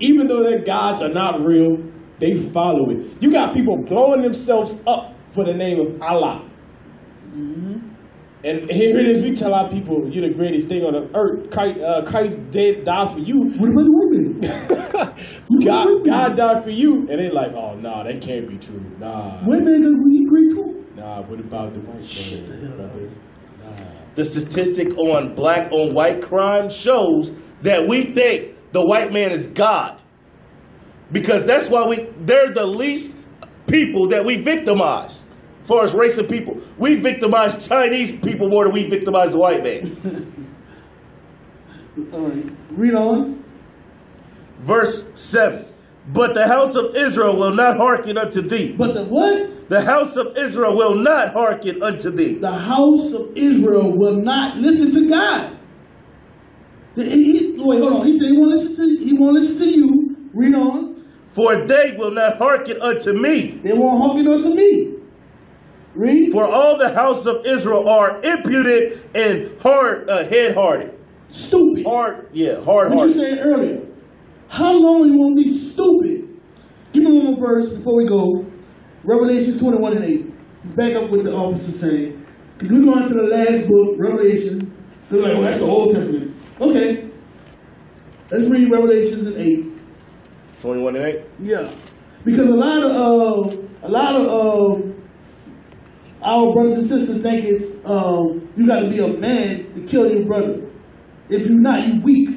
Even though their gods are not real, they follow it. You got people blowing themselves up for the name of Allah. And here it is, we tell our people, you're the greatest thing on the earth. Christ, uh, Christ dead, died for you. What about the women? *laughs* God, God died for you. And they like, oh, nah, that can't be true. Nah. Women are we agree too. Nah, what about the white man, brother? The statistic on black on white crime shows that we think the white man is God. Because that's why we they're the least people that we victimize. As far as race of people, we victimize Chinese people more than we victimize the white man. *laughs* All right. Read on. Verse 7. But the house of Israel will not hearken unto thee. But the what? The house of Israel will not hearken unto thee. The house of Israel will not listen to God. He- he- wait, hold on. He said he won't listen to he won't listen to you. Read on. For they will not hearken unto me. They won't hearken unto me. Read. For all the house of Israel are impudent and hard, uh, head-hearted. Stupid. Hard, yeah, hard-hearted. What you said earlier. How long you want to be stupid? Give me one more verse before we go. Revelations 21 and 8. Back up with the officer saying. Because we're going to the last book, Revelation. They're like, well, that's the Old Testament. Okay. Let's read Revelations and 8. 21 and 8. Yeah, because a lot of uh, a lot of uh, our brothers and sisters think it's um, you got to be a man to kill your brother. If you're not, you weak.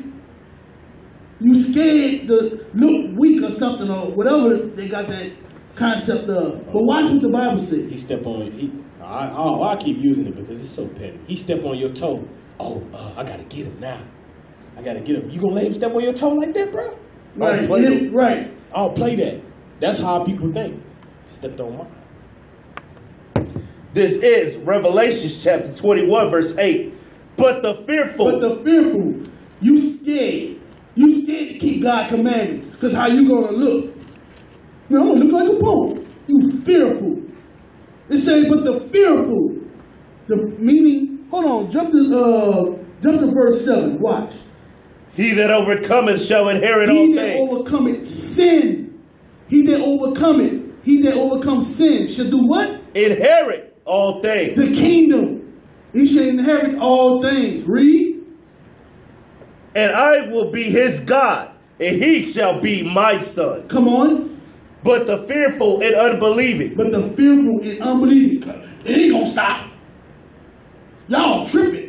You scared to look weak or something or whatever they got that concept of. But watch what the Bible says. He step on he. I, oh, I keep using it because it's so petty. He step on your toe. Oh, uh, I gotta get him now. I gotta get him. You gonna let him step on your toe like that, bro? Right, play yeah, that. *laughs* right. I don't play that. That's how people think. Stepped on mine. This is Revelation chapter 21, verse 8. But the fearful, But the fearful, you scared. You scared to keep God commandments. Because how you gonna look? Man, I'm gonna look like a punk. You fearful. It says, but the fearful. The meaning, hold on, jump to uh jump to verse 7. Watch. He that overcometh shall inherit all things. He that overcometh sin. He that overcometh, he that overcomes sin should do what? Inherit all things. The kingdom. He shall inherit all things. Read. And I will be his God, and he shall be my son. Come on. But the fearful and unbelieving, But the fearful and unbelieving, it ain't gonna stop. Y'all tripping.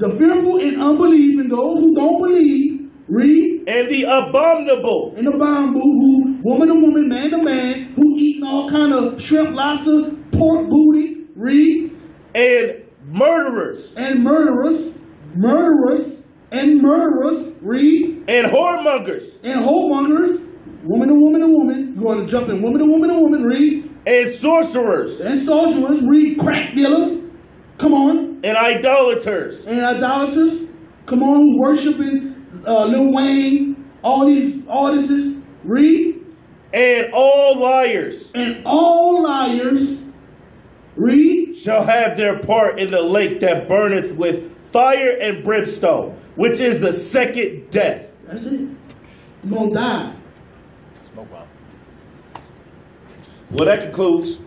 The fearful and unbelieving, those who don't believe, read, and the abominable, and the bamboo, who woman to woman, man to man, who eating all kind of shrimp, lobster, pork booty, read, and murderers, and murderers, murderers, and murderers, read, and whoremongers, and whoremongers, woman to woman to woman, you want to jump in woman to woman to woman, read, and sorcerers, and sorcerers, read, crack dealers, come on, and idolaters, and idolaters, come on, who worshiping uh, Lil Wayne, all these artists, read, and all liars, and all liars, read, shall have their part in the lake that burneth with fire and brimstone, which is the second death. That's it. You're gonna die. Smoke bomb. Well, that concludes.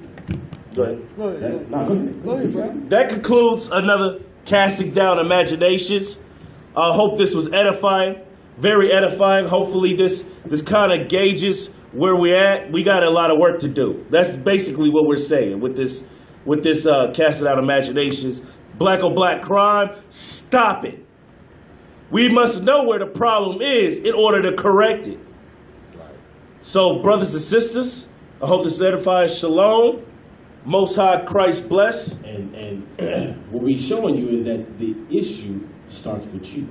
Go ahead. Go ahead. That, nah, go ahead. Go ahead. That concludes another casting down imaginations. I hope this was edifying, very edifying. Hopefully, this this kind of gauges where we're at. We got a lot of work to do. That's basically what we're saying with this with this uh, casting out imaginations. Black on black crime. Stop it. We must know where the problem is in order to correct it. So, brothers and sisters, I hope this edifies. Shalom. Most High Christ bless. And and *clears throat* what we're showing you is that the issue starts with you.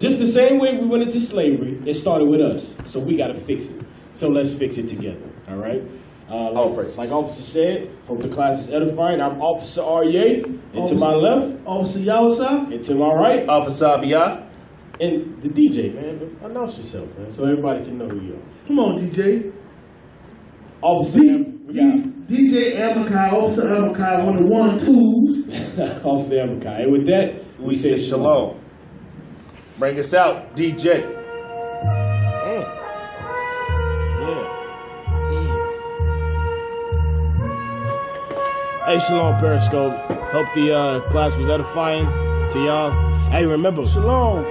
Just the same way we went into slavery, it started with us. So we got to fix it. So let's fix it together. All right. Uh, like, like Officer said, hope the class is edifying. I'm Officer Aryeh, and to my left, Officer Yawasa, and to my right, Officer Abiyah. and the DJ, man. Announce yourself, man, so everybody can know who you are. come on, DJ. Officer, we got DJ Amakai, Officer Amakai, one of the one twos. *laughs* Officer Amakai. And with that, We say shalom. Bring us out, DJ. Mm. Yeah. Hey, Shalom Periscope. Hope the uh, class was edifying to y'all. Hey, remember, Shalom.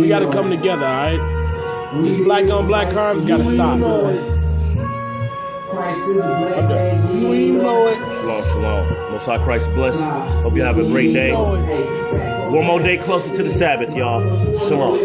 We gotta come together, alright? This black on black crime's gotta stop. Christ is a Okay. You ain't know it. Shalom, shalom. Most High Christ bless. Hope you have a great day. One more day closer to the Sabbath, y'all. Shalom.